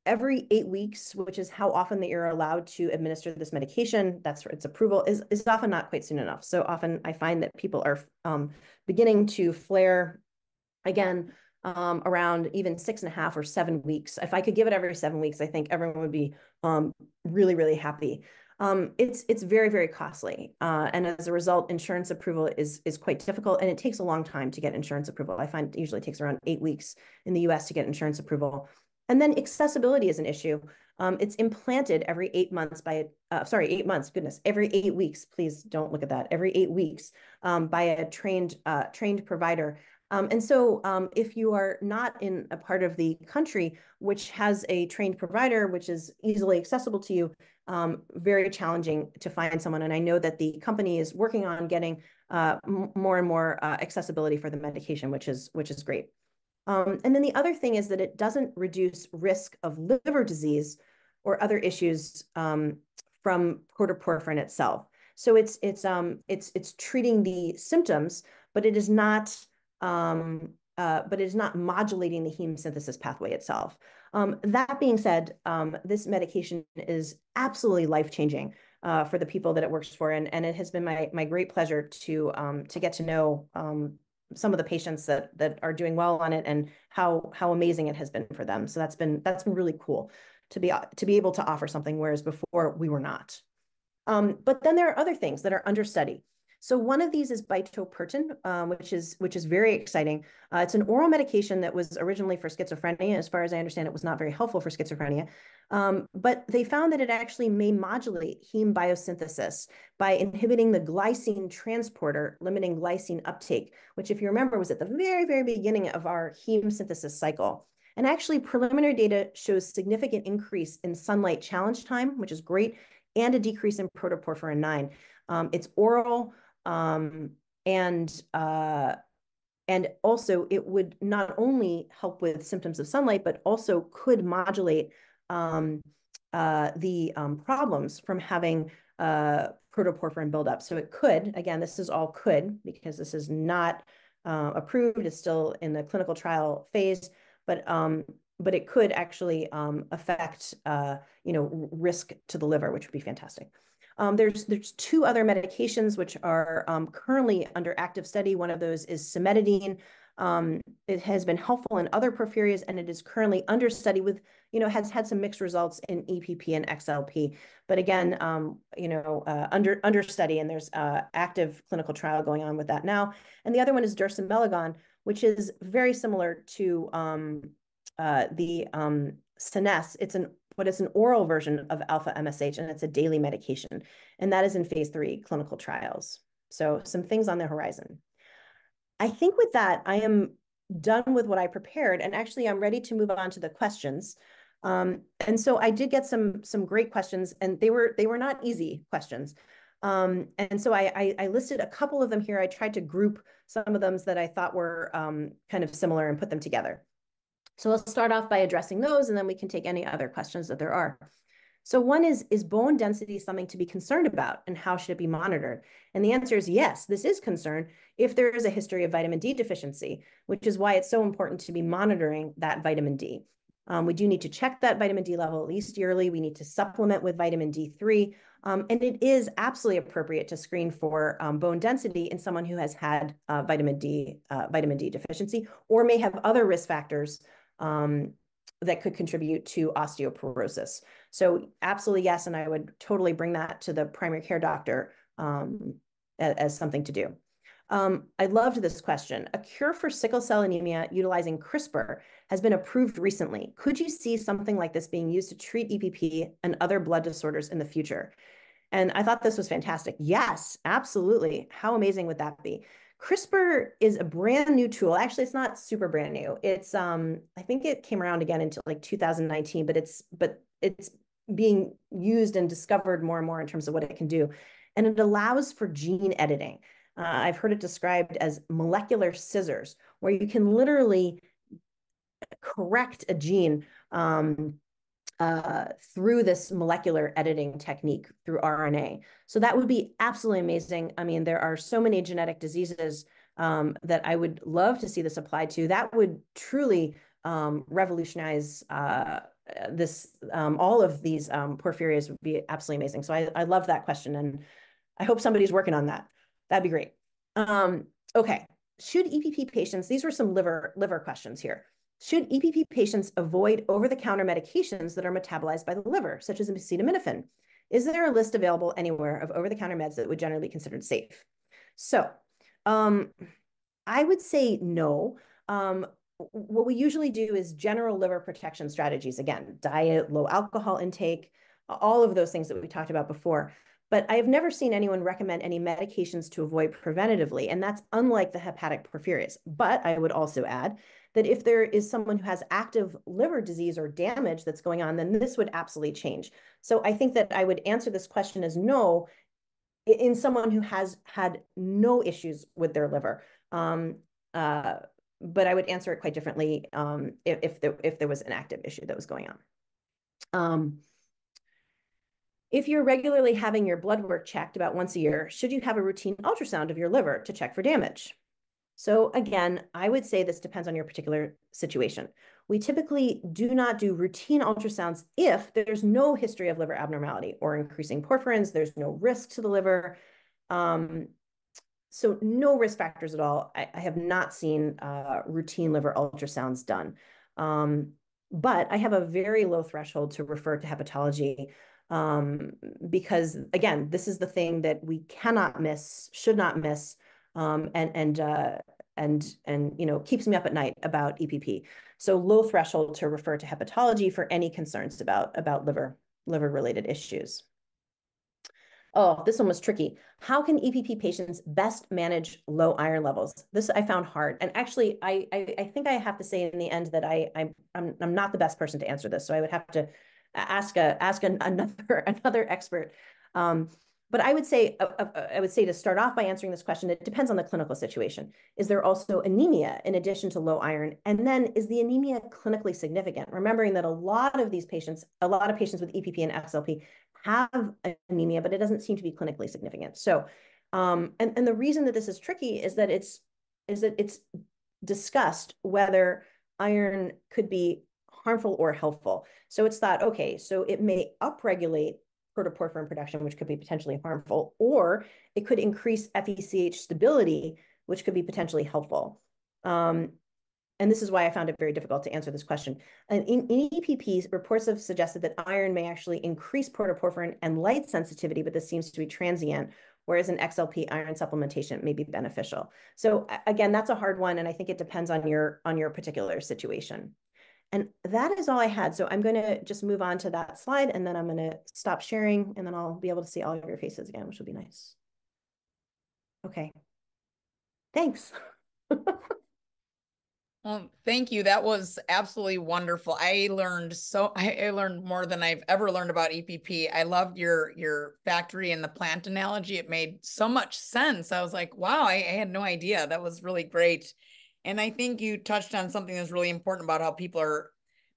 every eight weeks, which is how often they are allowed to administer this medication, that's its approval, is, is often not quite soon enough. So often I find that people are um, beginning to flare again um, around even six and a half or seven weeks. If I could give it every seven weeks, I think everyone would be um, really, really happy. Um, it's it's very very costly, uh, and as a result, insurance approval is is quite difficult, and it takes a long time to get insurance approval. I find it usually takes around eight weeks in the U.S. to get insurance approval. And then accessibility is an issue. Um, it's implanted every eight months by, uh, sorry, eight months, goodness, every eight weeks, please don't look at that, every eight weeks um, by a trained, uh, trained provider. Um, and so um, if you are not in a part of the country which has a trained provider, which is easily accessible to you, um, very challenging to find someone. And I know that the company is working on getting uh, more and more uh, accessibility for the medication, which is, which is great. Um, and then the other thing is that it doesn't reduce risk of liver disease or other issues um, from protoporphyrin itself. So it's it's um it's it's treating the symptoms, but it is not um, uh, but it is not modulating the heme synthesis pathway itself. Um, that being said, um, this medication is absolutely life changing uh, for the people that it works for, and and it has been my my great pleasure to um, to get to know um, some of the patients that that are doing well on it and how how amazing it has been for them. So that's been that's been really cool to be to be able to offer something whereas before we were not. Um, but then there are other things that are understudy. So one of these is bitopertin, um, which is which is very exciting. Uh, it's an oral medication that was originally for schizophrenia. As far as I understand, it was not very helpful for schizophrenia. Um, but they found that it actually may modulate heme biosynthesis by inhibiting the glycine transporter, limiting glycine uptake, which, if you remember, was at the very, very beginning of our heme synthesis cycle. And actually, preliminary data shows significant increase in sunlight challenge time, which is great, and a decrease in protoporphyrin 9. Um, it's oral, um, and uh, and also it would not only help with symptoms of sunlight, but also could modulate um, uh, the um, problems from having uh, protoporphyrin buildup. So it could, again, this is all could because this is not uh, approved. It's still in the clinical trial phase, but um, but it could actually um, affect, uh, you know, risk to the liver, which would be fantastic. Um, there's there's two other medications which are um, currently under active study. One of those is cimetidine. Um, it has been helpful in other porphyrias, and it is currently under study with, you know, has had some mixed results in EPP and XLP. But again, um, you know, uh, under under study, and there's uh, active clinical trial going on with that now. And the other one is dersimelagon, which is very similar to um, uh, the um. It's an but it's an oral version of alpha MSH and it's a daily medication. And that is in phase three clinical trials. So some things on the horizon. I think with that, I am done with what I prepared. And actually, I'm ready to move on to the questions. Um, and so I did get some some great questions, and they were they were not easy questions. Um, and so I, I, I, listed a couple of them here. I tried to group some of them that I thought were um, kind of similar and put them together. So we'll start off by addressing those, and then we can take any other questions that there are. So one is, is bone density something to be concerned about, and how should it be monitored? And the answer is yes, this is concern if there is a history of vitamin D deficiency, which is why it's so important to be monitoring that vitamin D. Um, we do need to check that vitamin D level at least yearly. We need to supplement with vitamin D3. Um, and it is absolutely appropriate to screen for um, bone density in someone who has had uh, vitamin D, uh, vitamin D deficiency, or may have other risk factors um, that could contribute to osteoporosis. So absolutely yes, and I would totally bring that to the primary care doctor um, as, as, something to do. Um, I loved this question. A cure for sickle cell anemia utilizing CRISPR has been approved recently. Could you see something like this being used to treat EPP and other blood disorders in the future? And I thought this was fantastic. Yes, absolutely. How amazing would that be? CRISPR is a brand new tool. Actually, it's not super brand new. It's um, I think it came around again until like 2019, but it's but it's being used and discovered more and more in terms of what it can do. And it allows for gene editing. Uh, I've heard it described as molecular scissors, where you can literally correct a gene um, uh, through this molecular editing technique through RNA. So that would be absolutely amazing. I mean, there are so many genetic diseases um, that I would love to see this applied to. That would truly um, revolutionize uh, this. Um, all of these um, porphyrias would be absolutely amazing. So I, I love that question, and I hope somebody's working on that. That'd be great. Um, okay, should EPP patients? These were some liver liver questions here. Should EPP patients avoid over-the-counter medications that are metabolized by the liver, such as acetaminophen? Is there a list available anywhere of over-the-counter meds that would generally be considered safe? So um, I would say no. Um, what we usually do is general liver protection strategies. Again, diet, low alcohol intake, all of those things that we talked about before. But I've never seen anyone recommend any medications to avoid preventatively, and that's unlike the hepatic porphyrias. But I would also add that if there is someone who has active liver disease or damage that's going on, then this would absolutely change. So I think that I would answer this question as no in someone who has had no issues with their liver. Um, uh, but I would answer it quite differently um, if, if, there, if there was an active issue that was going on. Um, if you're regularly having your blood work checked about once a year, should you have a routine ultrasound of your liver to check for damage? So again, I would say this depends on your particular situation. We typically do not do routine ultrasounds if there's no history of liver abnormality or increasing porphyrins, there's no risk to the liver. Um, so no risk factors at all. I, I have not seen uh, routine liver ultrasounds done. Um, but I have a very low threshold to refer to hepatology um, because again, this is the thing that we cannot miss, should not miss, um, and and uh, and and you know keeps me up at night about EPP. So low threshold to refer to hepatology for any concerns about about liver liver related issues. Oh, this one was tricky. How can EPP patients best manage low iron levels? This I found hard. And actually, I, I, I think I have to say in the end that I, I I'm, I'm not the best person to answer this. So I would have to ask a ask an, another another expert. Um, but I would say, uh, uh, uh, I would say to start off by answering this question, it depends on the clinical situation. Is there also anemia in addition to low iron? And then is the anemia clinically significant? Remembering that a lot of these patients, a lot of patients with EPP and XLP have anemia, but it doesn't seem to be clinically significant. So, um, and, and the reason that this is tricky is that it's, is that it's discussed whether iron could be harmful or helpful. So it's thought, okay, so it may upregulate protoporphyrin production, which could be potentially harmful, or it could increase FECH stability, which could be potentially helpful. Um, and this is why I found it very difficult to answer this question. And in, in EPPs, reports have suggested that iron may actually increase protoporphyrin and light sensitivity, but this seems to be transient, whereas an XLP iron supplementation may be beneficial. So again, that's a hard one, and I think it depends on your on your particular situation. And that is all I had. So I'm going to just move on to that slide and then I'm going to stop sharing and then I'll be able to see all of your faces again, which will be nice. Okay. Thanks. well, thank you. That was absolutely wonderful. I learned so I, I, learned more than I've ever learned about EPP. I loved your your factory and the plant analogy. It made so much sense. I was like, wow, I, I had no idea. That was really great. And I think you touched on something that's really important about how people are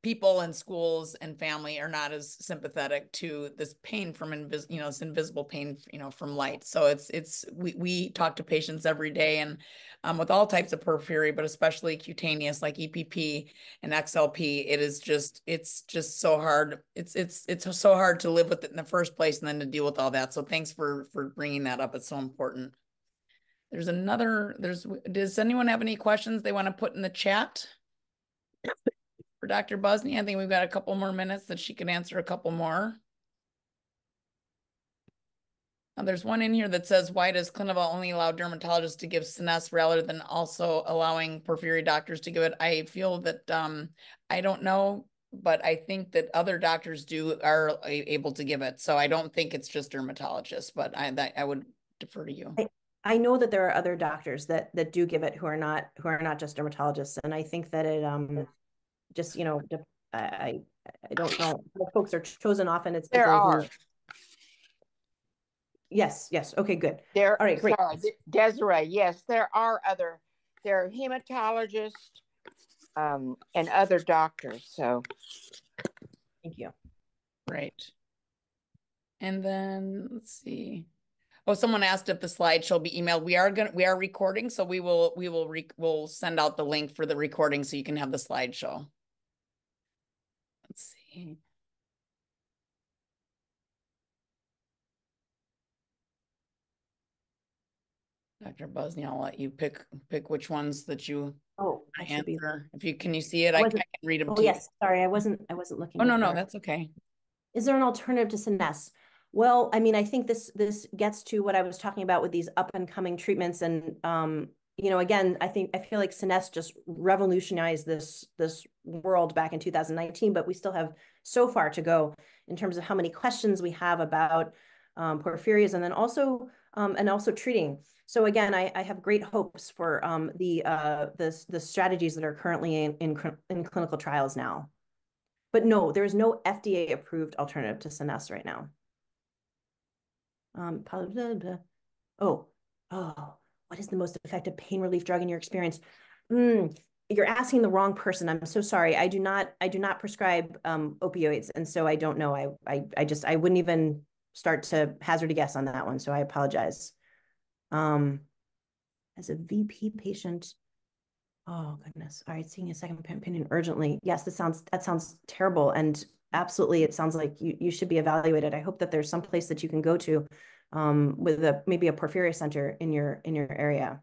people and schools and family are not as sympathetic to this pain from invis you know this invisible pain you know from light. So it's it's we, we talk to patients every day and um, with all types of porphyria but especially cutaneous like epp and xlp it is just it's just so hard. It's it's it's so hard to live with it in the first place and then to deal with all that. So thanks for for bringing that up. It's so important there's another, there's, does anyone have any questions they want to put in the chat? For Dr. Buzney, I think we've got a couple more minutes that she can answer a couple more. Now, there's one in here that says, why does Clinuvel only allow dermatologists to give Scenesse rather than also allowing porphyria doctors to give it? I feel that um, I don't know but I think that other doctors do are able to give it. So I don't think it's just dermatologists, but I that I would defer to you. I know that there are other doctors that that do give it who are not who are not just dermatologists, and I think that it um just you know I I, I don't know how folks are chosen often. It's There people who- are, Yes, yes. Okay, good. there, All right, great. sorry, Desiree, yes, there are other, there are hematologists um, and other doctors, so. Thank you. Right. And then let's see. Oh, someone asked if the slide shall be emailed. We are gonna, we are recording, so we will, we will, re- we'll send out the link for the recording so you can have the slideshow. Let's see. Dr. Buzney, I'll let you pick, pick which ones that you Oh, I should be. answer. If you, can you see it? I I can read them Oh, you. yes. Sorry, I wasn't. I wasn't looking. Oh, no, no, that's okay. Is there an alternative to Scenesse? Well, I mean, I think this this gets to what I was talking about with these up and coming treatments, and um, you know, again, I think I feel like Scenesse just revolutionized this this world back in 2019, but we still have so far to go in terms of how many questions we have about um, porphyrias, and then also um, and also treating. So again, I, I have great hopes for um, the uh, the the strategies that are currently in in, in clinical trials now. But no, there is no FDA approved alternative to Scenesse right now. Um, blah, blah, blah. oh, oh, what is the most effective pain relief drug in your experience? Mm, you're asking the wrong person. I'm so sorry. I do not, I do not prescribe um, opioids, and so I don't know. I, I, I just, I wouldn't even start to hazard a guess on that one. So I apologize. Um, as a VP patient, Oh goodness. All right, seeing a second opinion urgently. Yes, this sounds that sounds terrible and absolutely it sounds like you you should be evaluated. I hope that there's some place that you can go to um with a maybe a porphyria center in your in your area.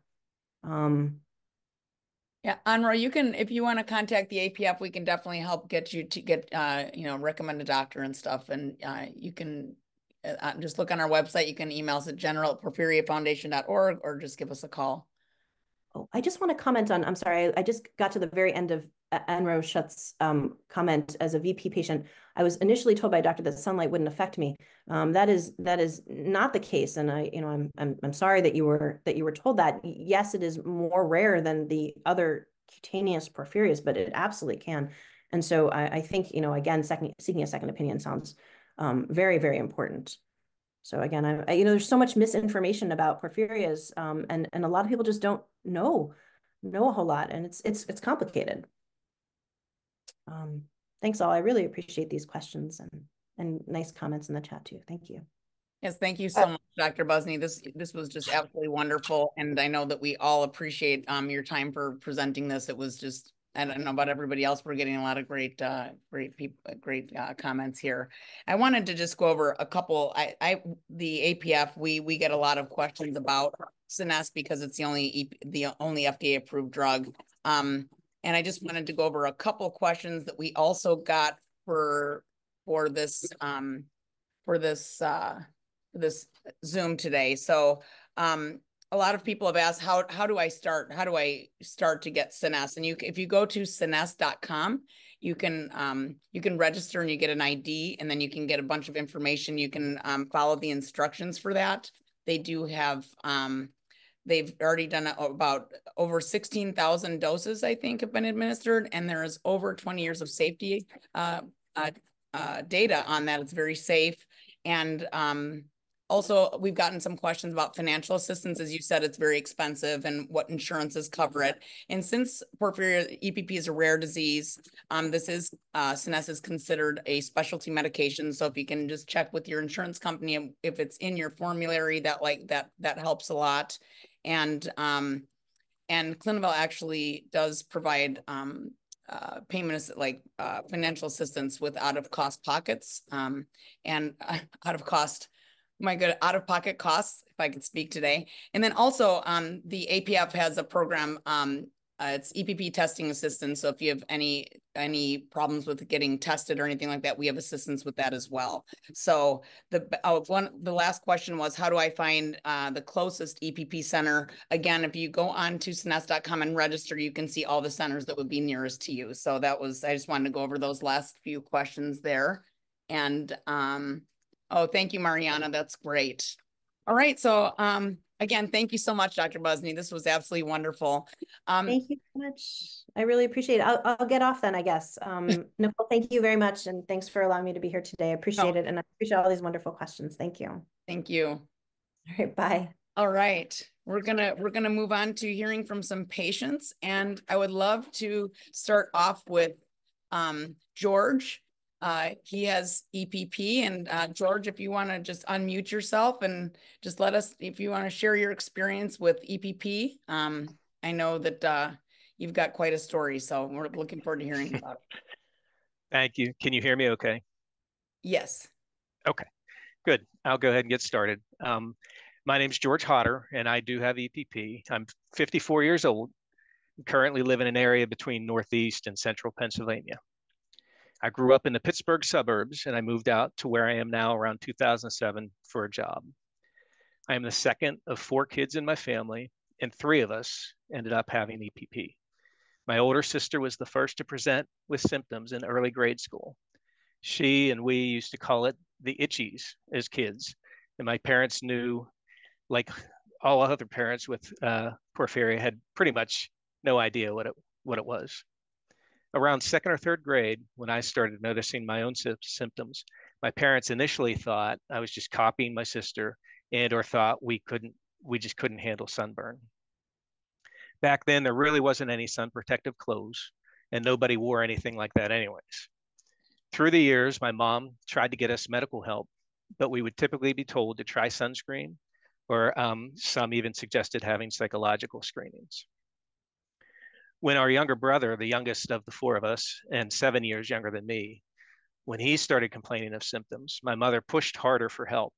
Um Yeah, Anra, you can, if you want to contact the APF, we can definitely help get you to get, uh, you know, recommend a doctor and stuff. And, uh, you can, uh, uh, just look on our website. You can email us at general at porphyriafoundation.org or just give us a call. oh, I just want to comment on, I'm sorry, I, I just got to the very end of Enro Schutz's um comment as a VP patient. I was initially told by a doctor that sunlight wouldn't affect me. Um, that is that is not the case, and I, you know, I'm I'm I'm sorry that you were that you were told that. Yes, it is more rare than the other cutaneous porphyrias, but it absolutely can. And so I, I think, you know, again, second seeking a second opinion sounds um, very very important. So again, I, I you know, there's so much misinformation about porphyrias, um, and and a lot of people just don't know know a whole lot, and it's it's it's complicated. Um, thanks all. I really appreciate these questions and and nice comments in the chat too. Thank you. Yes, thank you so much, Dr. Buzney. This, this was just absolutely wonderful. And I know that we all appreciate, um, your time for presenting this. It was just, I don't know about everybody else. We're getting a lot of great, uh, great people, great, uh, comments here. I wanted to just go over a couple, I, I, the APF, we, we get a lot of questions about Scenesse because it's the only, EP the only FDA approved drug. Um, and I just wanted to go over a couple questions that we also got for, for this, um, for this, uh, this Zoom today. So um, a lot of people have asked, how, how do I start? How do I start to get Scenesse? And you, if you go to Scenesse.com, you can, um, you can register and you get an ID and then you can get a bunch of information. You can um, follow the instructions for that. They do have, um, they've already done about over sixteen thousand doses, I think, have been administered, and there is over twenty years of safety uh, uh, uh, data on that. It's very safe. And um, also, we've gotten some questions about financial assistance. As you said, it's very expensive and what insurances cover it. And since porphyria EPP is a rare disease, um, this is, uh, Scenesse is considered a specialty medication. So if you can just check with your insurance company, if it's in your formulary, that like, that, that helps a lot. And, um, and Clinuvel actually does provide, um, uh, payment is like, uh, financial assistance with out of cost pockets, um, and uh, out of cost my good out of pocket costs, if I could speak today. And then also, um, the APF has a program, um, uh, it's EPP testing assistance. So if you have any, any problems with getting tested or anything like that, we have assistance with that as well. So the, uh, one, the last question was, how do I find, uh, the closest EPP center? Again, if you go on to Scenesse.com and register, you can see all the centers that would be nearest to you. So that was, I just wanted to go over those last few questions there. And, um, oh, thank you, Mariana. That's great. All right. So, um, again, thank you so much, Dr. Buzney. This was absolutely wonderful. Um, Thank you so much. I really appreciate it. I'll, I'll get off then, I guess. Um, Nicole, thank you very much. And thanks for allowing me to be here today. I appreciate it. And I appreciate all these wonderful questions. Thank you. Thank you. All right. bye. All right, we're gonna we're gonna move on to hearing from some patients, and I would love to start off with um, George. Uh, he has EPP, and uh, George, if you want to just unmute yourself and just let us, if you want to share your experience with EPP. Um, I know that uh, you've got quite a story, so we're looking forward to hearing about it. Thank you. Can you hear me okay? Yes. Okay, good. I'll go ahead and get started. Um, my name is George Hodder, and I do have EPP. I'm 54 years old, currently live in an area between Northeast and Central Pennsylvania. I grew up in the Pittsburgh suburbs, and I moved out to where I am now around 2007 for a job. I am the second of four kids in my family, and three of us ended up having EPP. My older sister was the first to present with symptoms in early grade school. She and we used to call it the itchies as kids, and my parents knew like all other parents with uh, porphyria, had pretty much no idea what it what it was. Around second or third grade, when I started noticing my own symptoms, my parents initially thought I was just copying my sister, and or thought we couldn't we just couldn't handle sunburn. Back then, there really wasn't any sun protective clothes, and nobody wore anything like that, anyways. Through the years, my mom tried to get us medical help, but we would typically be told to try sunscreen or um, some even suggested having psychological screenings. When our younger brother, the youngest of the four of us, and seven years younger than me, when he started complaining of symptoms, my mother pushed harder for help.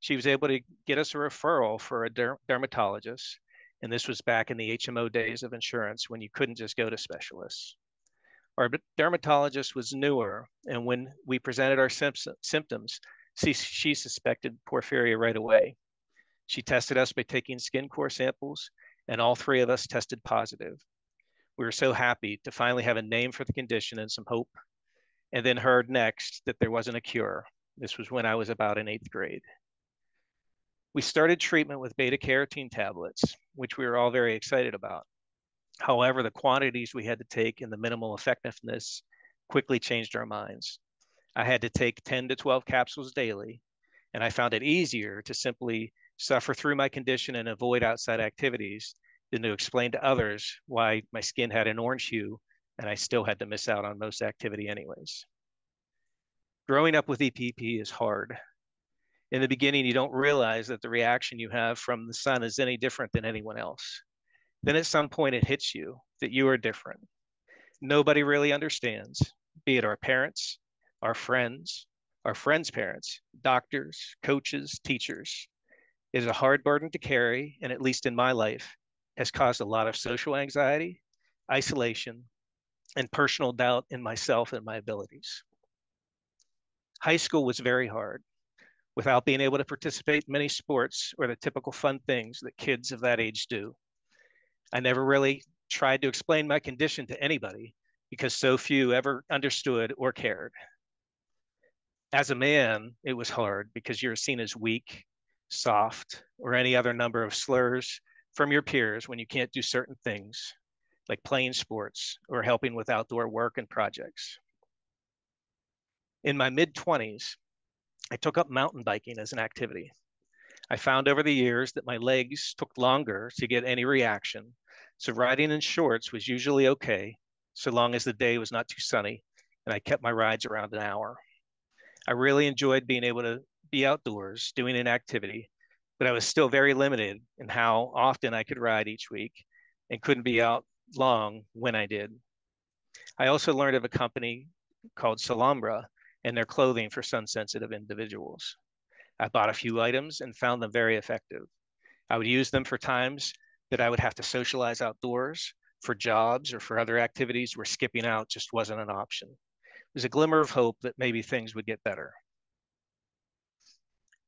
She was able to get us a referral for a der dermatologist, and this was back in the HMO days of insurance when you couldn't just go to specialists. Our dermatologist was newer, and when we presented our symptoms, she, she suspected porphyria right away. She tested us by taking skin core samples, and all three of us tested positive. We were so happy to finally have a name for the condition and some hope, and then heard next that there wasn't a cure. This was when I was about in eighth grade. We started treatment with beta carotene tablets, which we were all very excited about. However, the quantities we had to take and the minimal effectiveness quickly changed our minds. I had to take 10 to 12 capsules daily, and I found it easier to simply suffer through my condition and avoid outside activities than to explain to others why my skin had an orange hue and I still had to miss out on most activity anyways. Growing up with EPP is hard. In the beginning, you don't realize that the reaction you have from the sun is any different than anyone else. Then at some point, it hits you that you are different. Nobody really understands, be it our parents, our friends, our friends' parents, doctors, coaches, teachers. It is a hard burden to carry, and at least in my life, has caused a lot of social anxiety, isolation, and personal doubt in myself and my abilities. High school was very hard without being able to participate in many sports or the typical fun things that kids of that age do. I never really tried to explain my condition to anybody because so few ever understood or cared. As a man, it was hard because you're seen as weak soft, or any other number of slurs from your peers when you can't do certain things, like playing sports or helping with outdoor work and projects. In my mid 20s, I took up mountain biking as an activity. I found over the years that my legs took longer to get any reaction, so riding in shorts was usually okay, so long as the day was not too sunny, and I kept my rides around an hour. I really enjoyed being able to be outdoors doing an activity, but I was still very limited in how often I could ride each week and couldn't be out long when I did. I also learned of a company called Solumbra and their clothing for sun sensitive individuals. I bought a few items and found them very effective. I would use them for times that I would have to socialize outdoors for jobs or for other activities where skipping out just wasn't an option. It was a glimmer of hope that maybe things would get better.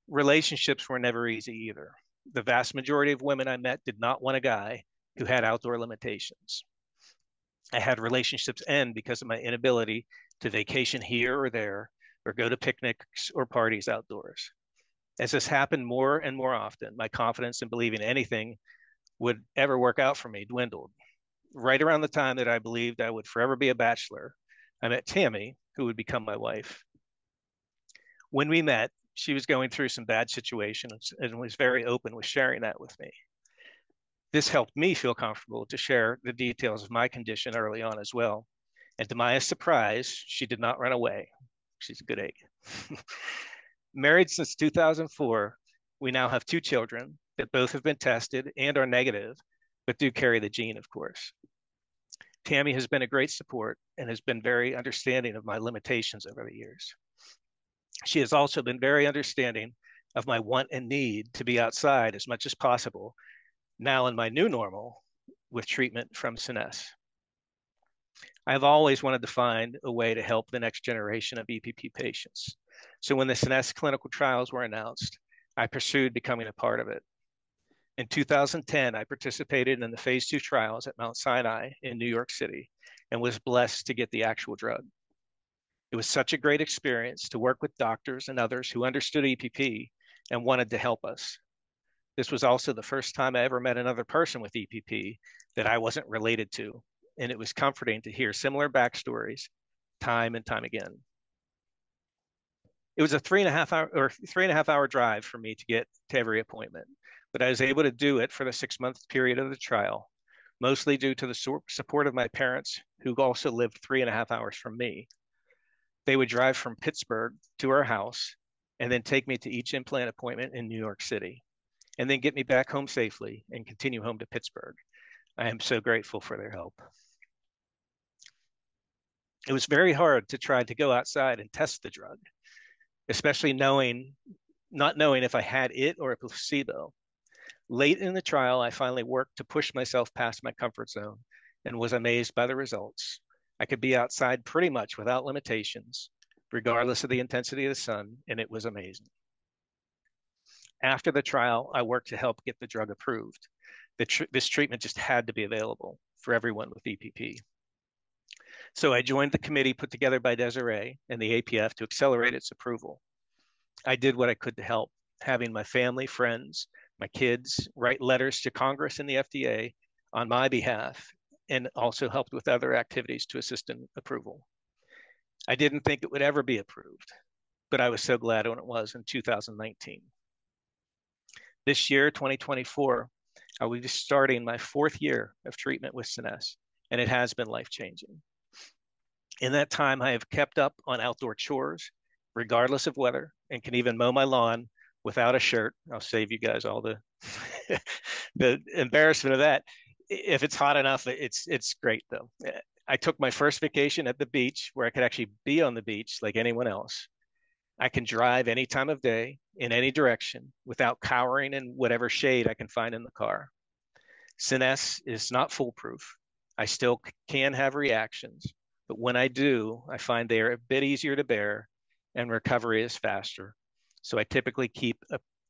Relationships were never easy either. The vast majority of women I met did not want a guy who had outdoor limitations. I had relationships end because of my inability to vacation here or there or go to picnics or parties outdoors. As this happened more and more often, my confidence in believing anything would ever work out for me dwindled. Right around the time that I believed I would forever be a bachelor, I met Tammy, who would become my wife. When we met, she was going through some bad situations and was very open with sharing that with me. This helped me feel comfortable to share the details of my condition early on as well. And to my surprise, she did not run away. She's a good egg. Married since 2004, we now have two children that both have been tested and are negative, but do carry the gene, of course. Tammy has been a great support and has been very understanding of my limitations over the years. She has also been very understanding of my want and need to be outside as much as possible now in my new normal with treatment from Scenesse. I have always wanted to find a way to help the next generation of EPP patients. So when the Scenesse clinical trials were announced, I pursued becoming a part of it. In 2010, I participated in the phase two trials at Mount Sinai in New York City and was blessed to get the actual drug. It was such a great experience to work with doctors and others who understood EPP and wanted to help us. This was also the first time I ever met another person with EPP that I wasn't related to, and it was comforting to hear similar backstories time and time again. It was a three and a half hour or three and a half hour drive for me to get to every appointment, but I was able to do it for the six month period of the trial, mostly due to the support of my parents, who also lived three and a half hours from me. They would drive from Pittsburgh to our house and then take me to each implant appointment in New York City and then get me back home safely and continue home to Pittsburgh. I am so grateful for their help. It was very hard to try to go outside and test the drug, especially knowing, not knowing if I had it or a placebo. Late in the trial, I finally worked to push myself past my comfort zone and was amazed by the results. I could be outside pretty much without limitations, regardless of the intensity of the sun, and it was amazing. After the trial, I worked to help get the drug approved. The tr this treatment just had to be available for everyone with EPP. So I joined the committee put together by Desiree and the APF to accelerate its approval. I did what I could to help, having my family, friends, my kids write letters to Congress and the FDA on my behalf, and also helped with other activities to assist in approval. I didn't think it would ever be approved, but I was so glad when it was in 2019. This year, 2024, I will be starting my fourth year of treatment with Scenesse, and it has been life changing. In that time, I have kept up on outdoor chores, regardless of weather, and can even mow my lawn without a shirt. I'll save you guys all the the embarrassment of that. If it's hot enough, it's it's great though. Eh, I took my first vacation at the beach where I could actually be on the beach like anyone else. I can drive any time of day in any direction without cowering in whatever shade I can find in the car. Scenesse is not foolproof. I still can have reactions, but when I do, I find they are a bit easier to bear and recovery is faster. So I typically keep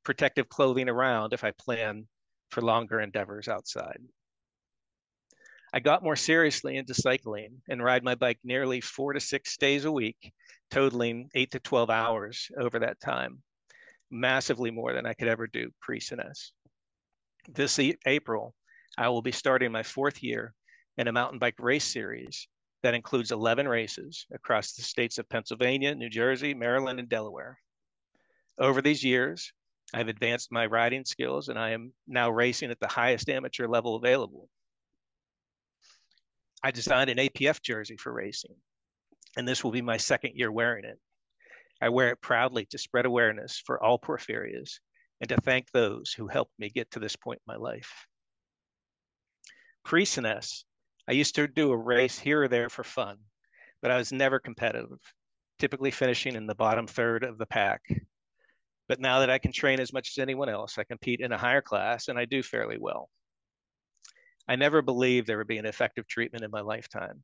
protective clothing around if I plan for longer endeavors outside. I got more seriously into cycling and ride my bike nearly four to six days a week, totaling eight to 12 hours over that time, massively more than I could ever do pre Scenesse. This April, I will be starting my fourth year in a mountain bike race series that includes 11 races across the states of Pennsylvania, New Jersey, Maryland, and Delaware. Over these years, I've advanced my riding skills and I am now racing at the highest amateur level available. I designed an APF jersey for racing, and this will be my second year wearing it. I wear it proudly to spread awareness for all porphyrias and to thank those who helped me get to this point in my life. Pre Scenesse, I used to do a race here or there for fun, but I was never competitive, typically finishing in the bottom third of the pack. But now that I can train as much as anyone else, I compete in a higher class and I do fairly well. I never believed there would be an effective treatment in my lifetime.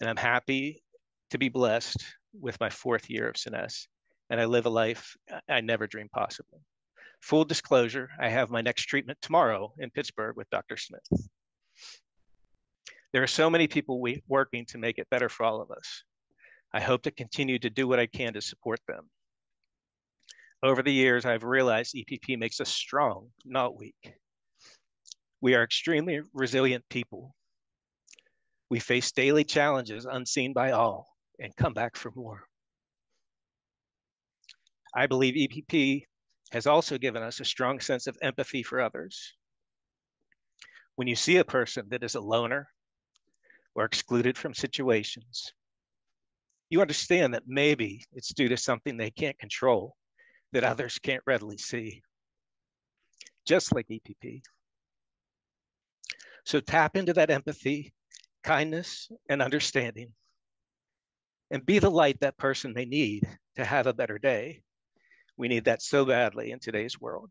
And I'm happy to be blessed with my fourth year of SCENESSE. And I live a life I never dreamed possible. Full disclosure, I have my next treatment tomorrow in Pittsburgh with Dr. Smith. There are so many people we, working to make it better for all of us. I hope to continue to do what I can to support them. Over the years, I've realized EPP makes us strong, not weak. We are extremely resilient people. We face daily challenges unseen by all and come back for more. I believe EPP has also given us a strong sense of empathy for others. When you see a person that is a loner or excluded from situations, you understand that maybe it's due to something they can't control that others can't readily see, just like EPP. So tap into that empathy, kindness, and understanding, and be the light that person may need to have a better day. We need that so badly in today's world.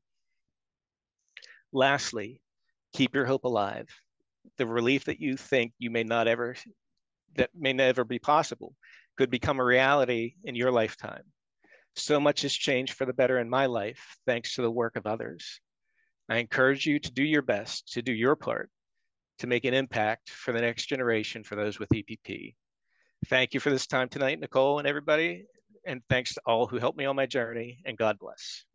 Lastly, keep your hope alive. The relief that you think you may not ever, that may never be possible, could become a reality in your lifetime. So much has changed for the better in my life, thanks to the work of others. I encourage you to do your best, to do your part, to make an impact for the next generation for those with EPP. Thank you for this time tonight, Nicole and everybody. And thanks to all who helped me on my journey, and God bless.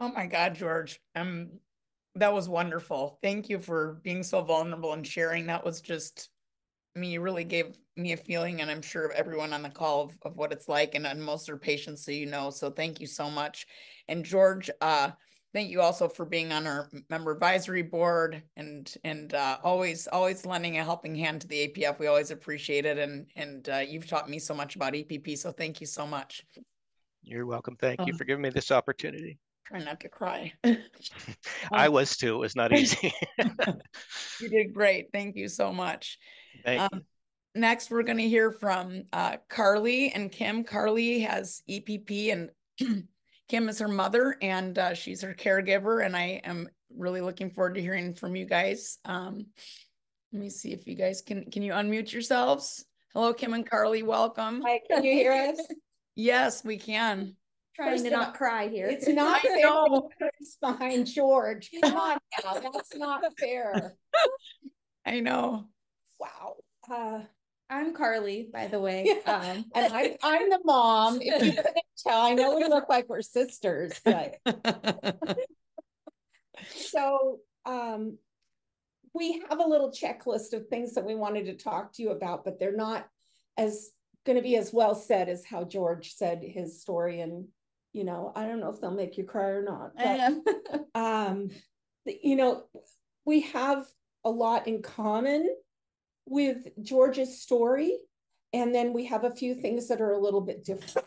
Oh my God, George. Um, that was wonderful. Thank you for being so vulnerable and sharing. That was just I mean, you really gave me a feeling, and I'm sure everyone on the call of, of what it's like, and, and most are patients, so you know. So thank you so much. And George, uh, thank you also for being on our member advisory board and and uh, always always lending a helping hand to the APF. We always appreciate it, and and uh, you've taught me so much about EPP. So thank you so much. You're welcome. Thank you um, for giving me this opportunity. Try not to cry. I was too. It was not easy. you did great. Thank you so much. Um, next, we're going to hear from uh, Carly and Kim. Carly has EPP and Kim is her mother and uh, she's her caregiver. And I am really looking forward to hearing from you guys. Um, let me see if you guys can, can you unmute yourselves? Hello, Kim and Carly, welcome. Hi, can you hear us? yes, we can. Trying First to not cry here. It's not fair behind George. Come on now, that's not fair. I know. Wow. Uh, I'm Carly, by the way. Um, and I'm, I'm the mom. If you couldn't tell, I know we look like we're sisters, but so um, we have a little checklist of things that we wanted to talk to you about, but they're not as going to be as well said as how George said his story. And, you know, I don't know if they'll make you cry or not. But, um, you know, we have a lot in common with George's story. And then we have a few things that are a little bit different.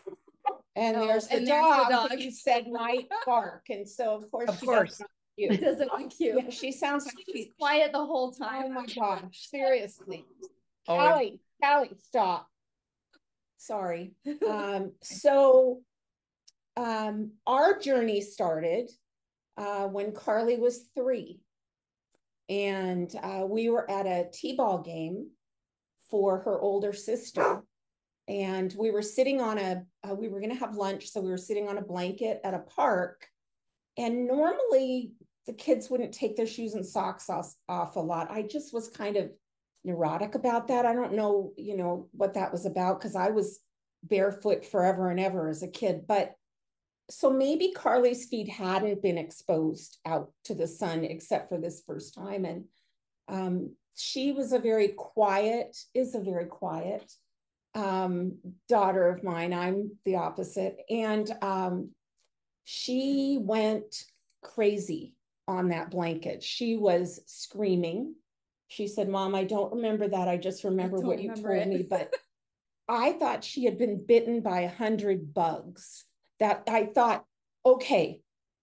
And oh, there's the and dog, the dog. you said might bark. And so of course, of course. It doesn't look cute. Yeah, she sounds like she's quiet the whole time. Oh my gosh, seriously. Oh, Callie, Callie, stop. Sorry. Um, so um, our journey started uh, when Carly was three and uh, we were at a t-ball game for her older sister. And we were sitting on a uh, we were going to have lunch so we were sitting on a blanket at a park. And normally the kids wouldn't take their shoes and socks off, off a lot. I just was kind of neurotic about that. I don't know you know what that was about because i was barefoot forever and ever as a kid. But so maybe Carly's feet hadn't been exposed out to the sun except for this first time. And um, she was a very quiet, is a very quiet um, daughter of mine. I'm the opposite. And um, she went crazy on that blanket. She was screaming. She said, Mom, I don't remember that. I just remember I what you told it. me. But I thought she had been bitten by a hundred bugs that I thought, okay,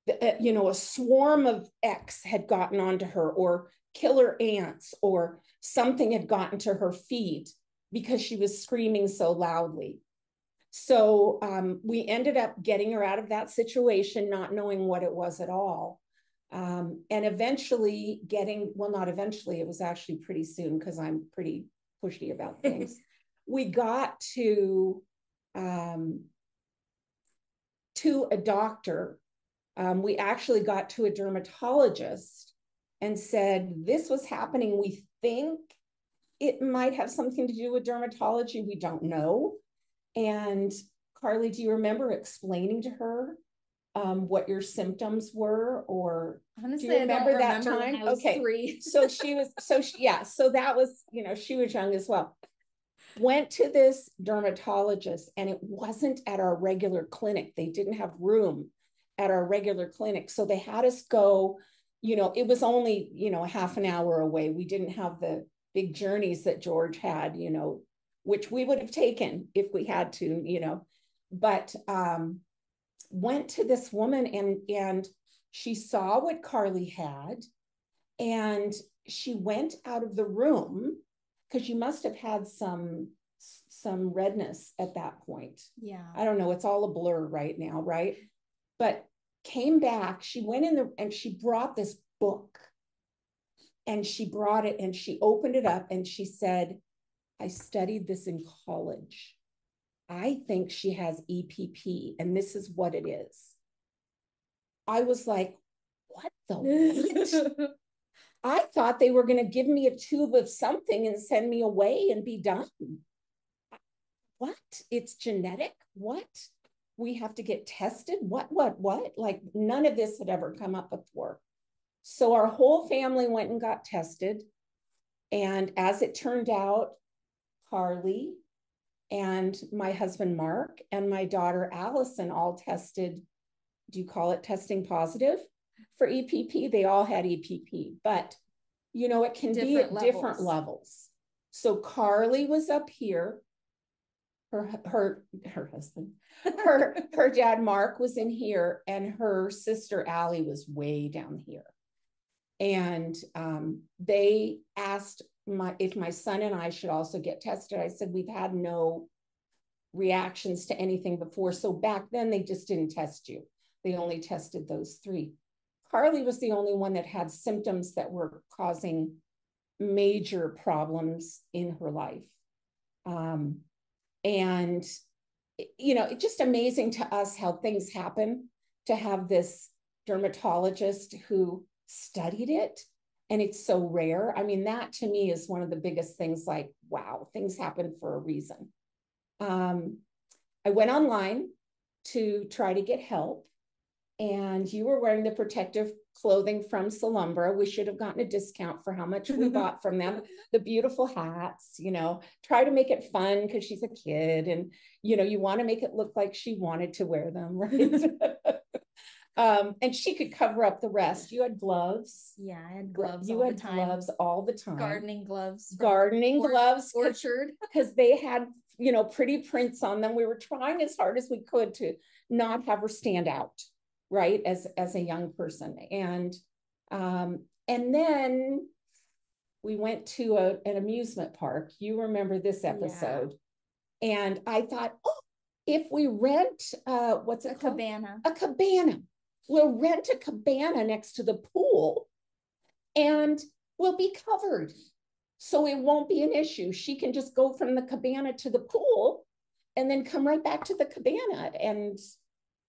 uh, you know, a swarm of X had gotten onto her, or killer ants, or something had gotten to her feet because she was screaming so loudly. So um, we ended up getting her out of that situation, not knowing what it was at all. Um, and eventually getting, well, not eventually, it was actually pretty soon because I'm pretty pushy about things. we got to um, to a doctor. Um, we actually got to a dermatologist and said, This was happening. We think it might have something to do with dermatology. We don't know. And Carly, do you remember explaining to her um, what your symptoms were or Honestly, do you remember, that remember time? okay. Three. so she was so she, yeah, so that was, you know, she was young as well. Went to this dermatologist and it wasn't at our regular clinic. They didn't have room at our regular clinic. So they had us go, you know, it was only, you know, half an hour away. We didn't have the big journeys that George had, you know, which we would have taken if we had to, you know. But um went to this woman and and she saw what Carly had and she went out of the room because you must have had some some redness at that point. Yeah. I don't know, it's all a blur right now, right? But came back, she went in the and she brought this book. And she brought it and she opened it up and she said, I studied this in college. I think she has EPP and this is what it is. I was like, what the what? I thought they were going to give me a tube of something and send me away and be done. What? It's genetic? What? We have to get tested? What, what, what? Like none of this had ever come up before. So our whole family went and got tested. And as it turned out, Carly and my husband Mark and my daughter Allison all tested. Do you call it testing positive? For EPP, they all had EPP, but you know, it can different be at levels. different levels. So Carly was up here. Her her her husband, her her dad Mark was in here, and her sister Allie was way down here. And um, they asked my if my son and I should also get tested. I said we've had no reactions to anything before. So back then they just didn't test you. They only tested those three. Carly was the only one that had symptoms that were causing major problems in her life. Um, and, you know, it's just amazing to us how things happen to have this dermatologist who studied it. And it's so rare. I mean, that to me is one of the biggest things like, wow, things happen for a reason. Um, I went online to try to get help and you were wearing the protective clothing from Solumbra. We should have gotten a discount for how much we bought from them. The beautiful hats, you know, try to make it fun because she's a kid and, you know, you want to make it look like she wanted to wear them, right? um, and she could cover up the rest. You had gloves. Yeah, I had gloves. You had gloves all the time. Gardening gloves. Gardening or- gloves. Orchard. Because they had, you know, pretty prints on them. We were trying as hard as we could to not have her stand out right as as a young person. And um and then we went to a, an amusement park. You remember this episode. Yeah. and i thought oh if we rent uh what's it a called? cabana. A cabana. We'll rent a cabana next to the pool and we'll be covered. So it won't be an issue. She can just go from the cabana to the pool and then come right back to the cabana. And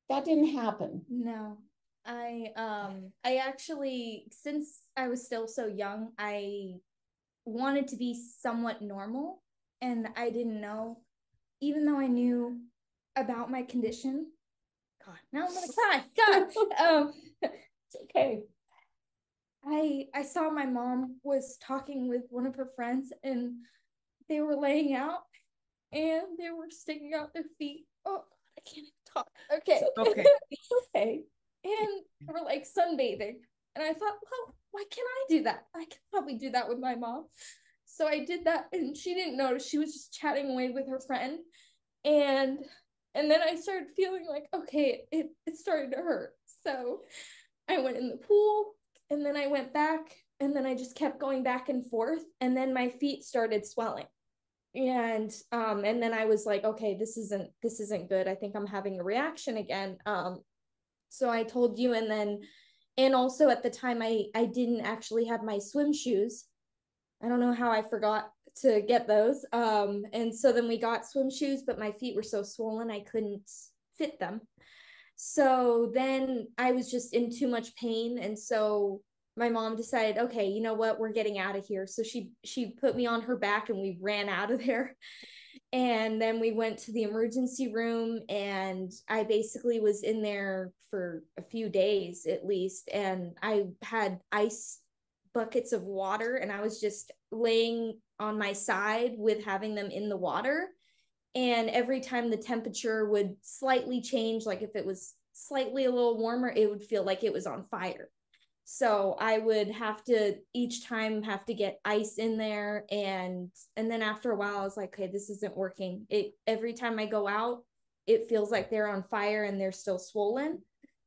that didn't happen. No. I um I actually since I was still so young, I wanted to be somewhat normal and I didn't know even though I knew about my condition. God, now I'm gonna cry. God. um it's okay. I I saw my mom was talking with one of her friends and they were laying out and they were sticking out their feet. Oh, God, I can't Okay. Okay. okay. And we're like sunbathing. And I thought, well, why can't I do that? I can probably do that with my mom. So I did that and she didn't notice. She was just chatting away with her friend. And and then I started feeling like, okay, it, it started to hurt. So I went in the pool and then I went back and then I just kept going back and forth. And then my feet started swelling and um and then i was like okay this isn't this isn't good i think i'm having a reaction again um so i told you and then and also at the time I I didn't actually have my swim shoes. I don't know how I forgot to get those. Um, and so then we got swim shoes, but my feet were so swollen I couldn't fit them. So then I was just in too much pain, and so my mom decided, okay, you know what, we're getting out of here. So she she put me on her back and we ran out of there. And then we went to the emergency room and I basically was in there for a few days at least and I had ice buckets of water and I was just laying on my side with having them in the water and every time the temperature would slightly change like if it was slightly a little warmer it would feel like it was on fire so i would have to each time have to get ice in there and and then after a while i was like okay this isn't working. It every time i go out it feels like they're on fire and they're still swollen.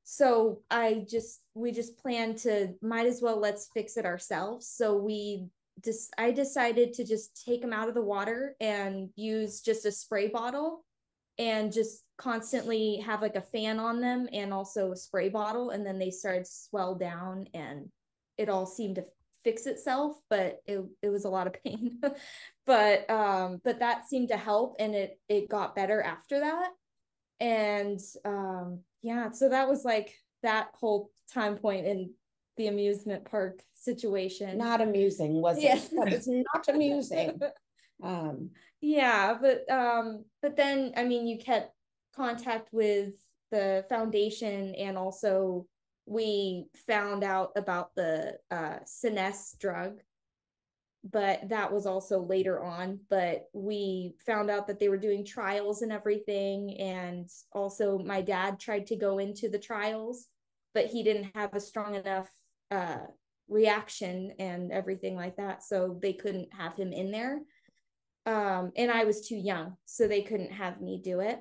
So i just we just planned to might as well let's fix it ourselves. So we just i decided to just take them out of the water and use just a spray bottle and just constantly have like a fan on them and also a spray bottle and then they started to swell down and it all seemed to fix itself but it, it was a lot of pain but um but that seemed to help and it it got better after that and um yeah so that was like that whole time point in the amusement park situation Not amusing, was Yeah. it? That was not amusing. Um, yeah but um but then i mean you kept contact with the foundation and also we found out about the uh Scenesse drug but that was also later on. But we found out that they were doing trials and everything and also my dad tried to go into the trials but he didn't have a strong enough uh reaction and everything like that so they couldn't have him in there. Um and i was too young so they couldn't have me do it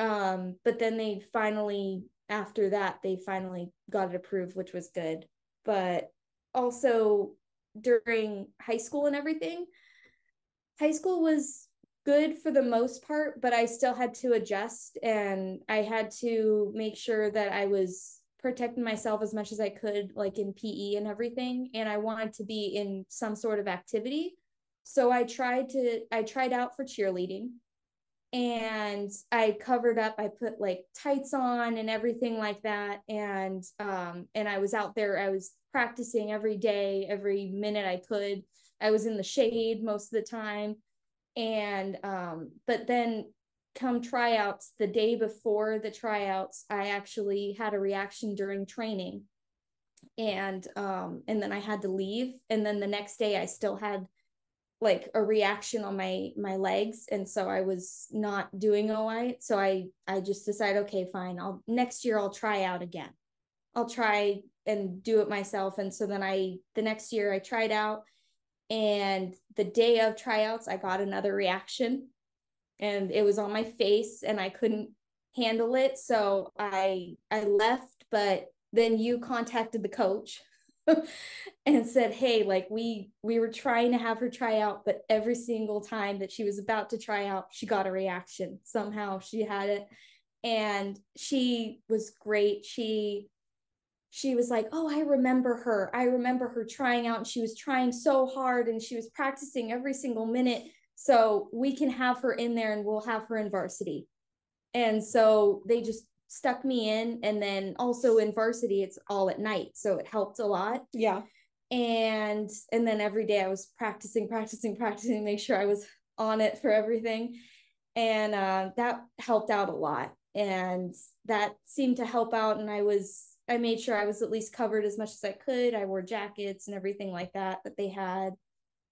um but then they finally after that they finally got it approved which was good. But also during high school and everything high school was good for the most part but i still had to adjust and i had to make sure that i was protecting myself as much as i could like in pe and everything and i wanted to be in some sort of activity. So I tried to I tried out for cheerleading and I covered up I put like tights on and everything like that and um and I was out there I was practicing every day every minute I could. I was in the shade most of the time and um but then come tryouts the day before the tryouts I actually had a reaction during training. And um and then I had to leave and then the next day I still had like a reaction on my my legs. And so i was not doing all right. So i i just decided okay fine. I'll next year i'll try out again. I'll try and do it myself. And so then i the next year i tried out. And the day of tryouts i got another reaction. And it was on my face and i couldn't handle it. So i i left but then you contacted the coach and said hey like we we were trying to have her try out but every single time that she was about to try out she got a reaction. Somehow she had it. And she was great. She she was like oh i remember her. I remember her trying out and she was trying so hard and she was practicing every single minute so we can have her in there and we'll have her in varsity. And so they just stuck me in and then also in varsity it's all at night so it helped a lot. Yeah. and and then every day i was practicing practicing practicing make sure i was on it for everything. And uh, that helped out a lot and that seemed to help out and i was i made sure i was at least covered as much as i could. I wore jackets and everything like that that they had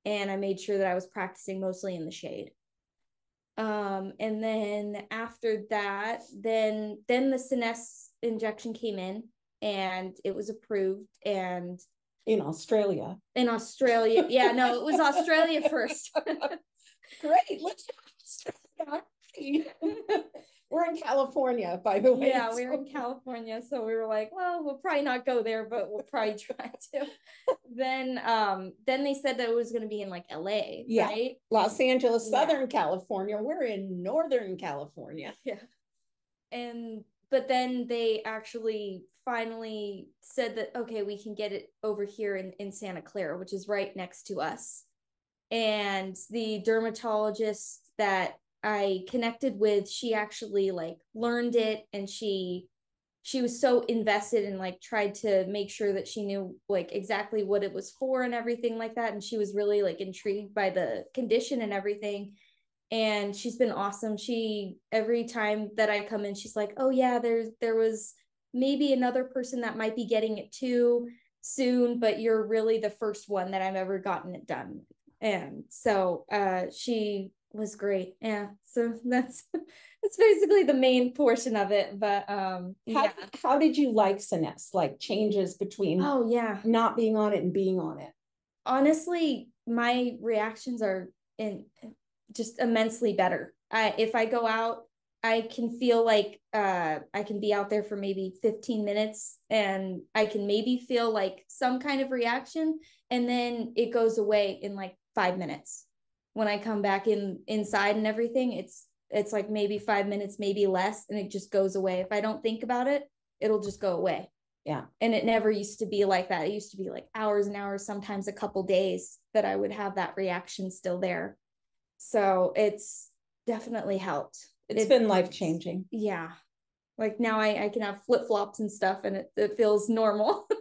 and i made sure that i was practicing mostly in the shade um and then after that then then the Scenesse injection came in and it was approved and In Australia. in australia yeah no it was australia first Great. Let's. We're in California, by the way. yeah we were in california so we were like well we'll probably not go there but we'll probably try to then um then they said that it was going to be in like la Yeah. right Los Angeles, Yeah. Southern California. We're in Northern California. Yeah, and but then they actually finally said that okay, we can get it over here in, in Santa Clara, which is right next to us. And the dermatologist that I connected with, she actually like learned it and she she was so invested and like tried to make sure that she knew like exactly what it was for and everything like that. And she was really like intrigued by the condition and everything. And she's been awesome. She every time that i come in she's like oh yeah there's there was maybe another person that might be getting it too soon but you're really the first one that i've ever gotten it done and so uh she was great yeah so that's that's basically the main portion of it but um How, yeah how did you like Scenesse? Like changes between oh yeah not being on it and being on it? honestly my reactions are in just immensely better I, if i go out i can feel like uh, i can be out there for maybe 15 minutes and i can maybe feel like some kind of reaction and then it goes away in like five minutes when i come back in inside and everything it's it's like maybe five minutes maybe less and it just goes away. If i don't think about it it'll just go away. Yeah. and it never used to be like that. It used to be like hours and hours sometimes a couple days that i would have that reaction still there. So it's definitely helped. It's It- been life changing. yeah. Like now i, I can have flip-flops and stuff and it, it feels normal.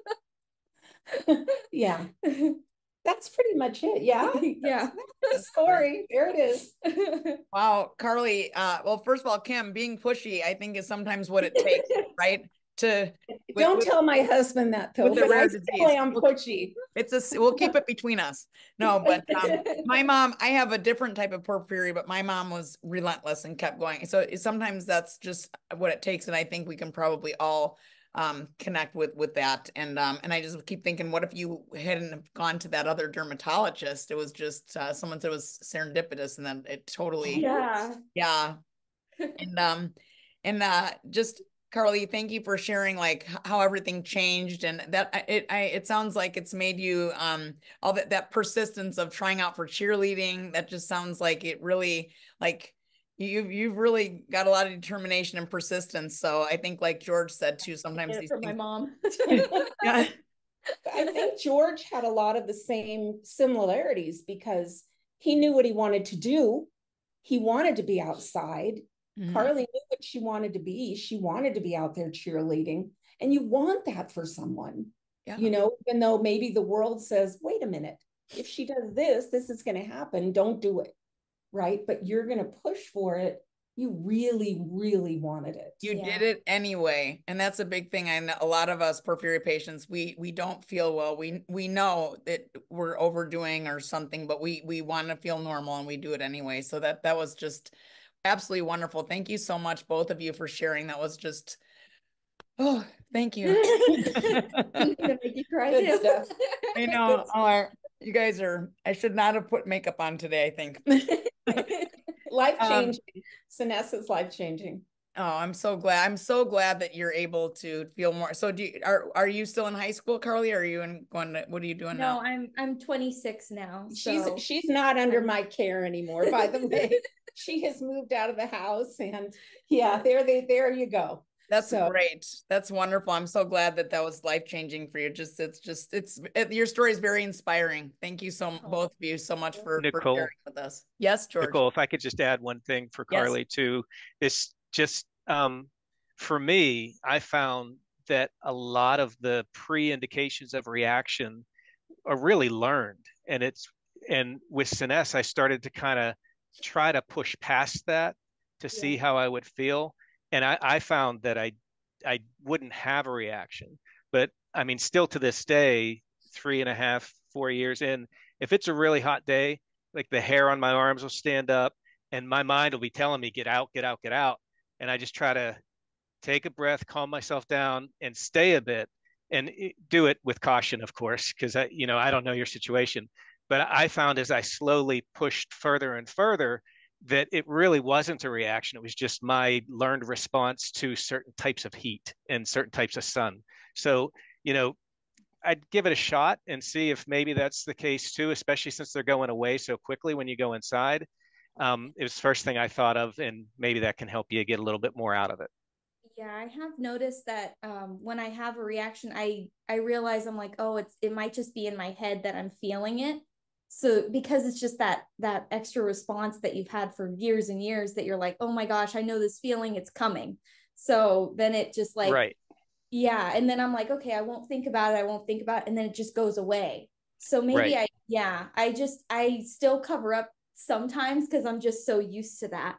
Yeah, that's pretty much it. Yeah. yeah That's the story. There it is. Wow, Carly, uh, well, first of all, Kim, being pushy, I think is sometimes what it takes, right? To, With- Don't with- tell my husband that though. with the but I rare still disease. am Look- pushy. it's a we'll keep it between us. No, but, um, my mom, I have a different type of porphyria, but my mom was relentless and kept going. So sometimes that's just what it takes. And I think we can probably all um connect with with that. And um and I just keep thinking, what if you hadn't have gone to that other dermatologist? It was just uh, someone said it was serendipitous and then it totally yeah yeah. And um and uh just Carly, thank you for sharing like how everything changed and that I- it I it sounds like it's made you um all that that persistence of trying out for cheerleading that just sounds like it really like you you've really got a lot of determination and persistence so I think like George said too sometimes these from my mom yeah I think George had a lot of the same similarities because he knew what he wanted to do. He wanted to be outside. Mhm. Carly knew what she wanted to be. She wanted to be out there cheerleading. And you want that for someone, yeah you know, even though maybe the world says, wait a minute, if she does this, this is going to happen. Don't do it. Right. But you're going to push for it. You really, really wanted it. You Yeah. did it anyway, and that's a big thing. And a lot of us porphyria patients, we we don't feel well. We we know that we're overdoing or something, but we we want to feel normal and we do it anyway. So that that was just absolutely wonderful. Thank you so much, both of you, for sharing. That was just oh, thank you. Gonna make you cry Good stuff. I know. Oh, I- you guys are. I should not have put makeup on today. I think. Life Um, changing. is life changing. Oh, I'm so glad. I'm so glad that you're able to feel more. So do you, are, are you still in high school, Carly? Or are you in going to, what are you doing no now? No, I'm i'm 26 now She's so she's not under my care anymore, by the way. She has moved out of the house and yeah, there they there you go. That's so- great. That's wonderful. I'm so glad that that was life changing for you. Just, it's just, it's, it, your story is very inspiring. Thank you so, Oh. both of you so much for, for Nicole. sharing with us. Yes, George. Nicole, if I could just add one thing for Yes. Carly too, this just um, for me, I found that a lot of the pre-indications of reaction are really learned, and it's and with Scenesse, I started to kind of try to push past that to see how I would feel, and I, I found that I I wouldn't have a reaction, but I mean, still to this day, three and a half, four years in, if it's a really hot day, like the hair on my arms will stand up and my mind will be telling me get out get out get out and i just try to take a breath calm myself down and stay a bit and eh, do it with caution of course because i you know i don't know your situation but i found as i slowly pushed further and further that it really wasn't a reaction it was just my learned response to certain types of heat and certain types of sun so you know I'd give it a shot and see if maybe that's the case too, especially since they're going away so quickly when you go inside. Um, it was the first thing I thought of, and maybe that can help you get a little bit more out of it. Yeah, I have noticed that um, when I have a reaction, I I realize I'm like, oh, it's it might just be in my head that I'm feeling it. So because it's just that that extra response that you've had for years and years that you're like, oh my gosh, I know this feeling, it's coming. So then it just like right. Yeah, and then I'm like, okay, I won't think about it. I won't think about it, and then it just goes away. So maybe Right. I yeah, I just I still cover up sometimes because I'm just so used to that.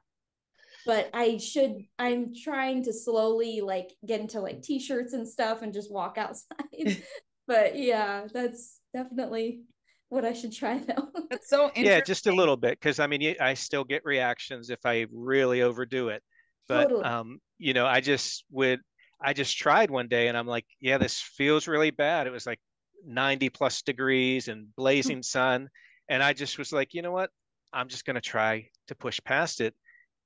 But I should I'm trying to slowly like get into like t-shirts and stuff and just walk outside. but yeah, that's definitely what I should try though. That's so interesting. Yeah, just a little bit, because I mean, I still get reactions if I really overdo it. But Totally. um, you know, I just would, I just tried one day, and I'm like, yeah, this feels really bad. It was like 90 plus degrees and blazing sun, and I just was like, you know what? I'm just gonna try to push past it,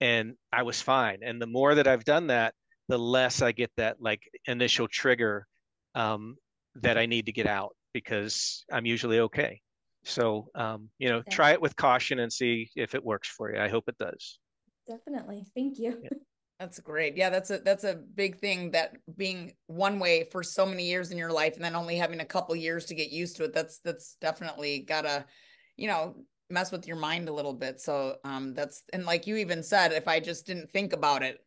and I was fine. And the more that I've done that, the less I get that like initial trigger um, that I need to get out because I'm usually okay. So, um, you know, Yeah. try it with caution and see if it works for you. I hope it does. Definitely. Thank you. Yeah. That's great. Yeah, that's a that's a big thing that being one way for so many years in your life and then only having a couple years to get used to it. That's that's definitely gotta, you know, mess with your mind a little bit. So um that's and like you even said, if I just didn't think about it,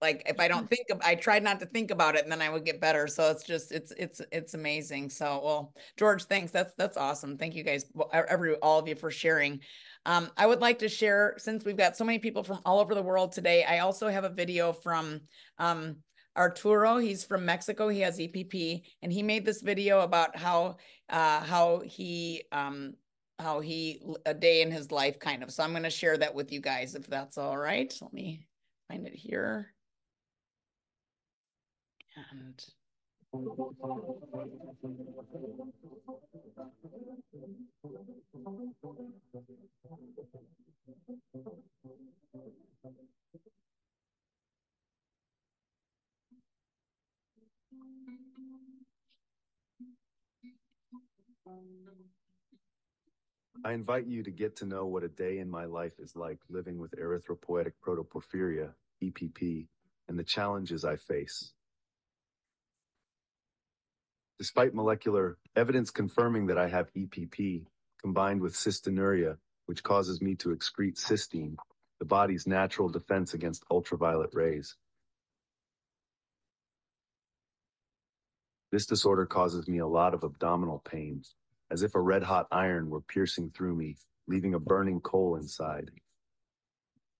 like if I don't think of I tried not to think about it and then I would get better. So it's just it's it's it's amazing. So well, George, thanks. That's that's awesome. Thank you guys, every all of you for sharing. Um, I would like to share, since we've got so many people from all over the world today, I also have a video from um, Arturo. He's from Mexico. He has EPP, and he made this video about how uh, how he um, how he a day in his life, kind of. So I'm going to share that with you guys, if that's all right. Let me find it here. And I invite you to get to know what a day in my life is like living with erythropoietic protoporphyria, EPP, and the challenges I face. Despite molecular evidence confirming that I have EPP, combined with cystinuria, which causes me to excrete cysteine, the body's natural defense against ultraviolet rays. This disorder causes me a lot of abdominal pain, as if a red hot iron were piercing through me, leaving a burning coal inside.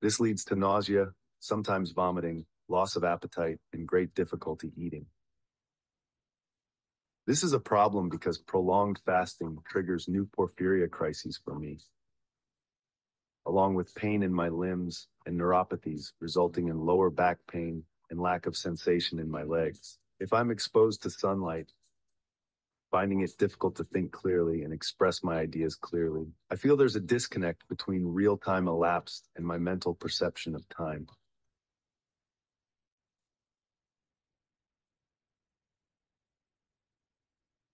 This leads to nausea, sometimes vomiting, loss of appetite, and great difficulty eating. This is a problem because prolonged fasting triggers new porphyria crises for me, along with pain in my limbs and neuropathies, resulting in lower back pain and lack of sensation in my legs. If I'm exposed to sunlight, finding it difficult to think clearly and express my ideas clearly. I feel there's a disconnect between real time elapsed and my mental perception of time.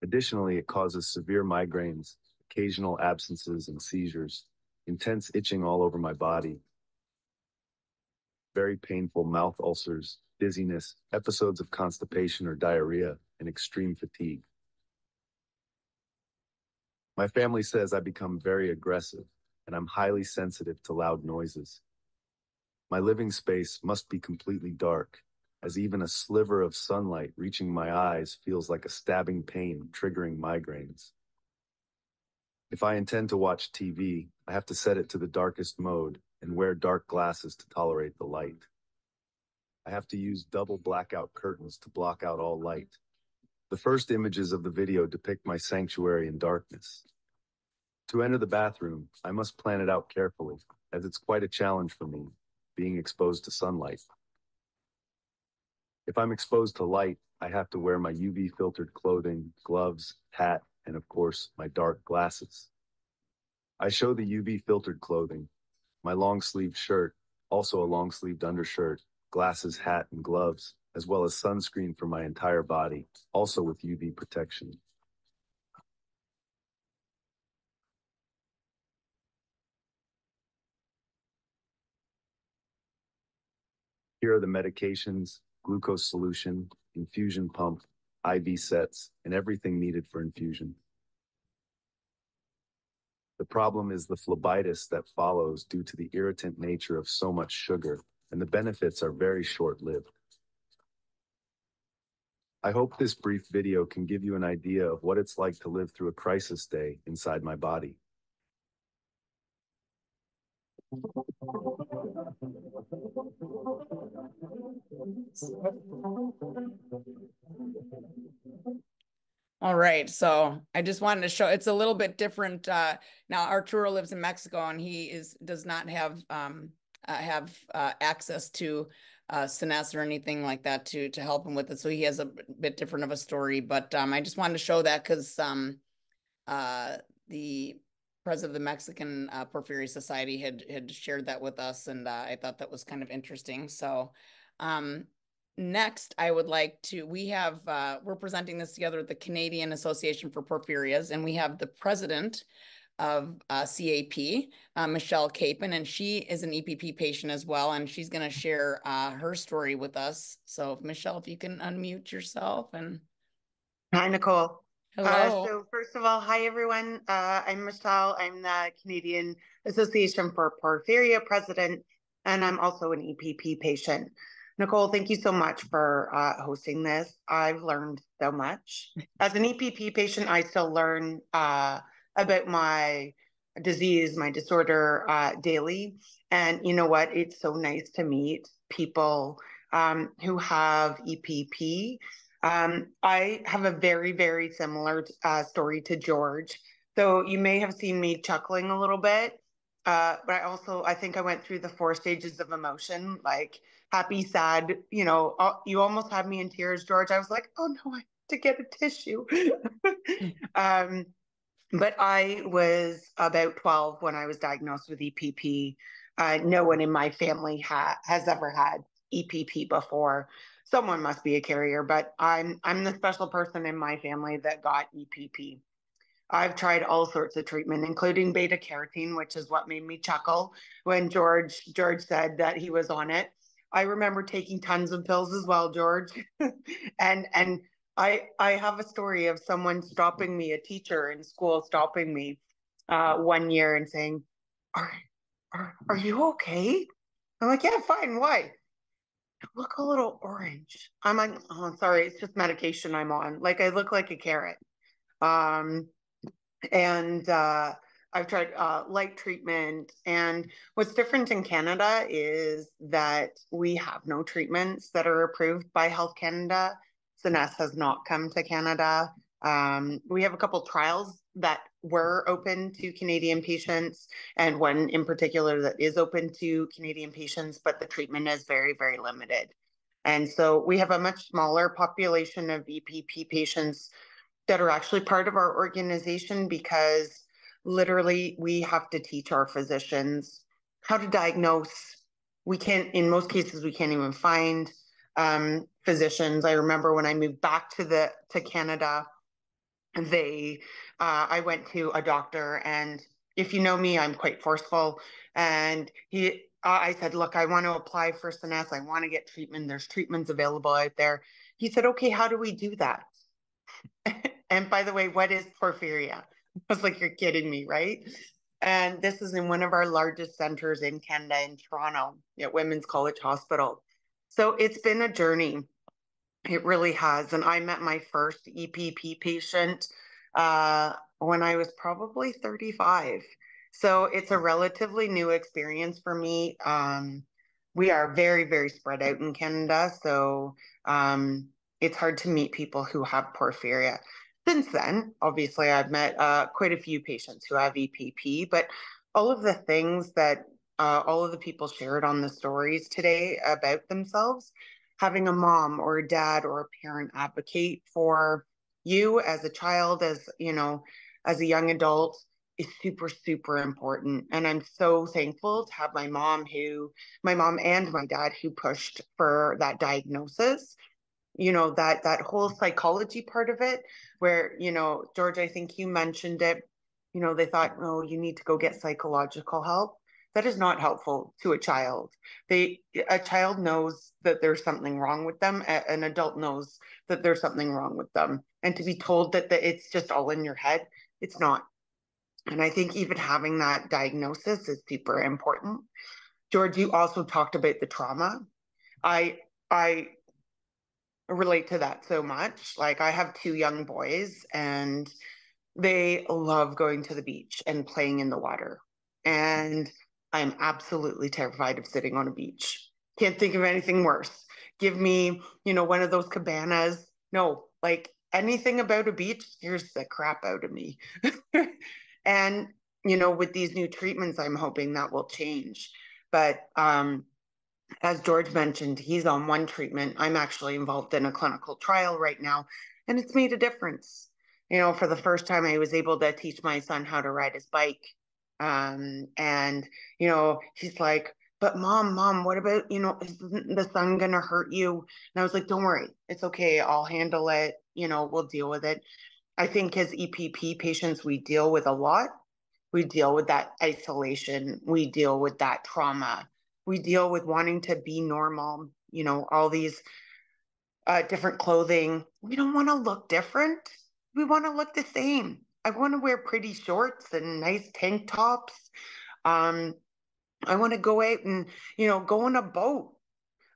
Additionally, it causes severe migraines, occasional absences and seizures, intense itching all over my body, very painful mouth ulcers, dizziness, episodes of constipation or diarrhea, and extreme fatigue. My family says I become very aggressive and I'm highly sensitive to loud noises. My living space must be completely dark, as even a sliver of sunlight reaching my eyes feels like a stabbing pain triggering migraines. If I intend to watch TV, I have to set it to the darkest mode and wear dark glasses to tolerate the light. I have to use double blackout curtains to block out all light. The first images of the video depict my sanctuary in darkness. To enter the bathroom, I must plan it out carefully, as it's quite a challenge for me, being exposed to sunlight. If I'm exposed to light, I have to wear my UV filtered clothing, gloves, hat, and of course, my dark glasses. I show the UV filtered clothing, my long sleeved shirt, also a long sleeved undershirt, glasses, hat, and gloves, as well as sunscreen for my entire body, also with UV protection. Here are the medications glucose solution, infusion pump, IV sets, and everything needed for infusion. The problem is the phlebitis that follows due to the irritant nature of so much sugar, and the benefits are very short-lived. I hope this brief video can give you an idea of what it's like to live through a crisis day inside my body. All right, so I just wanted to show it's a little bit different. Uh, now Arturo lives in Mexico and he is does not have um, uh, have uh, access to uh, or anything like that to to help him with it. So he has a bit different of a story. But um, I just wanted to show that because um, uh, the president of the Mexican uh, Porphyria Society had had shared that with us, and uh, I thought that was kind of interesting. So um, next, I would like to, we have, uh, we're presenting this together with the Canadian Association for Porphyrias, and we have the president of uh, CAP, uh, Michelle Capon, and she is an EPP patient as well, and she's going to share uh, her story with us. So, Michelle, if you can unmute yourself and. Hi, Nicole. Hello. Uh, so, first of all, hi, everyone. Uh, I'm Michelle. I'm the Canadian Association for Porphyria president, and I'm also an EPP patient. Nicole, thank you so much for uh, hosting this. I've learned so much. As an EPP patient, I still learn uh, about my disease, my disorder uh, daily. And you know what? It's so nice to meet people um, who have EPP. Um, I have a very, very similar uh, story to George. So you may have seen me chuckling a little bit. Uh, but I also, I think I went through the four stages of emotion, like happy, sad, you know, you almost had me in tears, George. I was like, oh no, I have to get a tissue. um, but I was about 12 when I was diagnosed with EPP. Uh, no one in my family ha- has ever had EPP before. Someone must be a carrier, but I'm I'm the special person in my family that got EPP. I've tried all sorts of treatment, including beta carotene, which is what made me chuckle when George George said that he was on it. I remember taking tons of pills as well, George. and and I I have a story of someone stopping me, a teacher in school stopping me uh, one year and saying, "Are are are you okay?" I'm like, "Yeah, fine. Why?" Look a little orange. I'm like, "Oh, sorry, it's just medication I'm on. Like I look like a carrot." Um, and uh, I've tried uh, light treatment. And what's different in Canada is that we have no treatments that are approved by Health Canada. Scenesse has not come to Canada. Um, we have a couple trials that were open to Canadian patients, and one in particular that is open to Canadian patients, but the treatment is very, very limited. And so we have a much smaller population of EPP patients that are actually part of our organization because literally we have to teach our physicians how to diagnose. We can't, in most cases, we can't even find um, physicians. I remember when I moved back to the to Canada, they uh, I went to a doctor, and if you know me, I'm quite forceful, and he. I said, look, I want to apply for Scenesse. I want to get treatment. There's treatments available out there. He said, okay, how do we do that? and by the way, what is porphyria? I was like, you're kidding me, right? And this is in one of our largest centers in Canada, in Toronto, at Women's College Hospital. So it's been a journey. It really has. And I met my first EPP patient uh, when I was probably 35. So it's a relatively new experience for me. Um, we are very, very spread out in Canada. So um, it's hard to meet people who have porphyria. Since then, obviously, I've met uh, quite a few patients who have EPP, but all of the things that uh, all of the people shared on the stories today about themselves, having a mom or a dad or a parent advocate for you as a child, as you know, as a young adult is super super important. And i'm so thankful to have my mom who my mom and my dad who pushed for that diagnosis you know that that whole psychology part of it where you know george i think you mentioned it you know they thought oh you need to go get psychological help that is not helpful to a child. They a child knows that there's something wrong with them. An adult knows that there's something wrong with them. And to be told that, that it's just all in your head, it's not. And I think even having that diagnosis is super important. George, you also talked about the trauma. I I relate to that so much. Like I have two young boys and they love going to the beach and playing in the water. And I'm absolutely terrified of sitting on a beach. Can't think of anything worse. Give me, you know, one of those cabanas. No, like anything about a beach scares the crap out of me. and, you know, with these new treatments, I'm hoping that will change. But um, as George mentioned, he's on one treatment. I'm actually involved in a clinical trial right now, and it's made a difference. You know, for the first time, I was able to teach my son how to ride his bike. Um, and, you know, he's like, but mom, mom, what about, you know, is the sun going to hurt you? And I was like, don't worry. It's okay. I'll handle it. You know, we'll deal with it. I think as EPP patients, we deal with a lot. We deal with that isolation. We deal with that trauma we deal with wanting to be normal, you know, all these uh, different clothing. We don't want to look different. We want to look the same. I want to wear pretty shorts and nice tank tops. Um, I want to go out and, you know, go on a boat.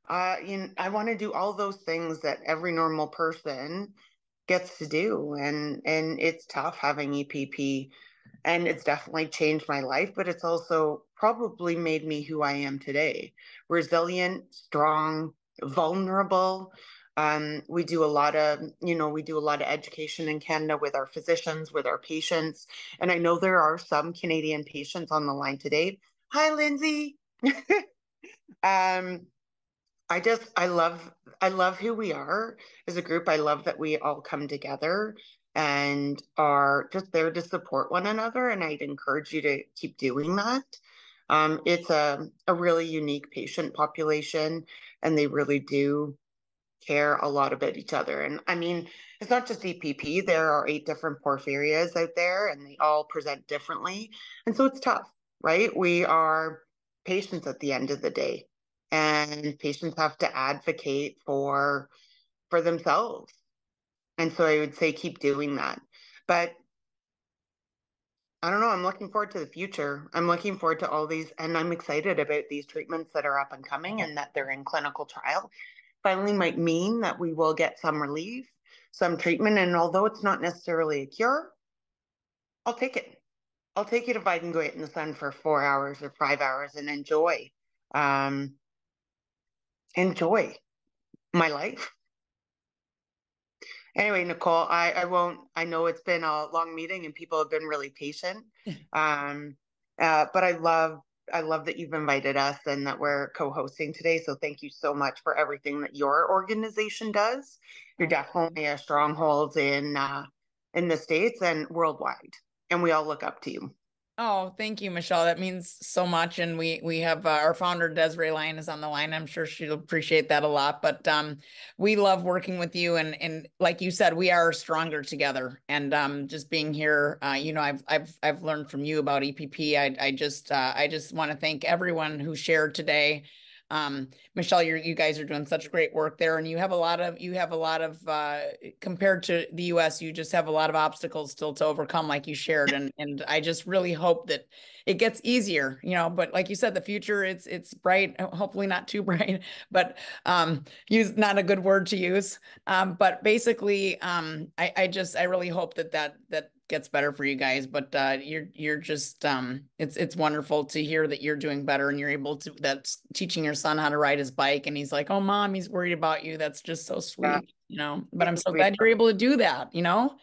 Uh, you know, I want to do all those things that every normal person gets to do. And, and it's tough having EPP and it's definitely changed my life, but it's also probably made me who I am today resilient, strong, vulnerable. Um, we do a lot of, you know, we do a lot of education in Canada with our physicians, with our patients. And I know there are some Canadian patients on the line today. Hi, Lindsay. um, I just, I love, I love who we are as a group. I love that we all come together and are just there to support one another. And I'd encourage you to keep doing that. Um, it's a, a really unique patient population, and they really do care a lot about each other. And I mean, it's not just EPP, there are eight different porphyrias out there, and they all present differently. And so it's tough, right? We are patients at the end of the day, and patients have to advocate for for themselves and so I would say keep doing that. But I don't know. I'm looking forward to the future. I'm looking forward to all these, and I'm excited about these treatments that are up and coming and that they're in clinical trial. Finally, might mean that we will get some relief, some treatment. And although it's not necessarily a cure, I'll take it. I'll take it if I can go out in the sun for four hours or five hours and enjoy, um, enjoy my life anyway, Nicole, I, I won't, I know it's been a long meeting and people have been really patient. um, uh, but I love, I love that you've invited us and that we're co-hosting today. So thank you so much for everything that your organization does. You're definitely a stronghold in, uh, in the States and worldwide. And we all look up to you. Oh, thank you, Michelle. That means so much. And we we have uh, our founder Desiree Lyon is on the line. I'm sure she'll appreciate that a lot. But um, we love working with you, and and like you said, we are stronger together. And um, just being here, uh, you know, I've I've I've learned from you about EPP. I I just uh, I just want to thank everyone who shared today um, Michelle, you you guys are doing such great work there, and you have a lot of you have a lot of uh, compared to the U.S. You just have a lot of obstacles still to overcome, like you shared, and and I just really hope that it gets easier, you know. But like you said, the future it's it's bright. Hopefully not too bright, but um, use not a good word to use. Um, but basically, um, I I just I really hope that that that gets better for you guys but uh you're you're just um it's it's wonderful to hear that you're doing better and you're able to that's teaching your son how to ride his bike and he's like oh mom he's worried about you. That's just so sweet yeah. you know? But i'm so glad you're able to do that you know?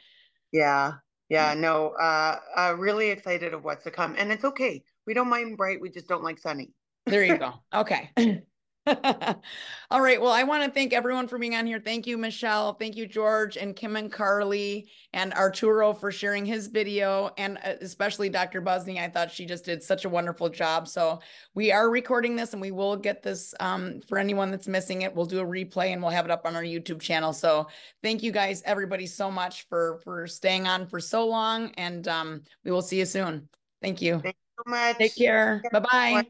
Yeah. Yeah no uh uh really excited of what's to come. And it's okay. We don't mind bright we just don't like sunny. There you go. Okay All right. Well, I want to thank everyone for being on here. Thank you, Michelle. Thank you, George and Kim and Carly and Arturo for sharing his video and uh, especially Dr. Buzney. I thought she just did such a wonderful job. So we are recording this and we will get this um, for anyone that's missing it. We'll do a replay and we'll have it up on our YouTube channel. So thank you guys, everybody so much for, for staying on for so long and um, we will see you soon. Thank you. Thank so much. Take care. Bye-bye.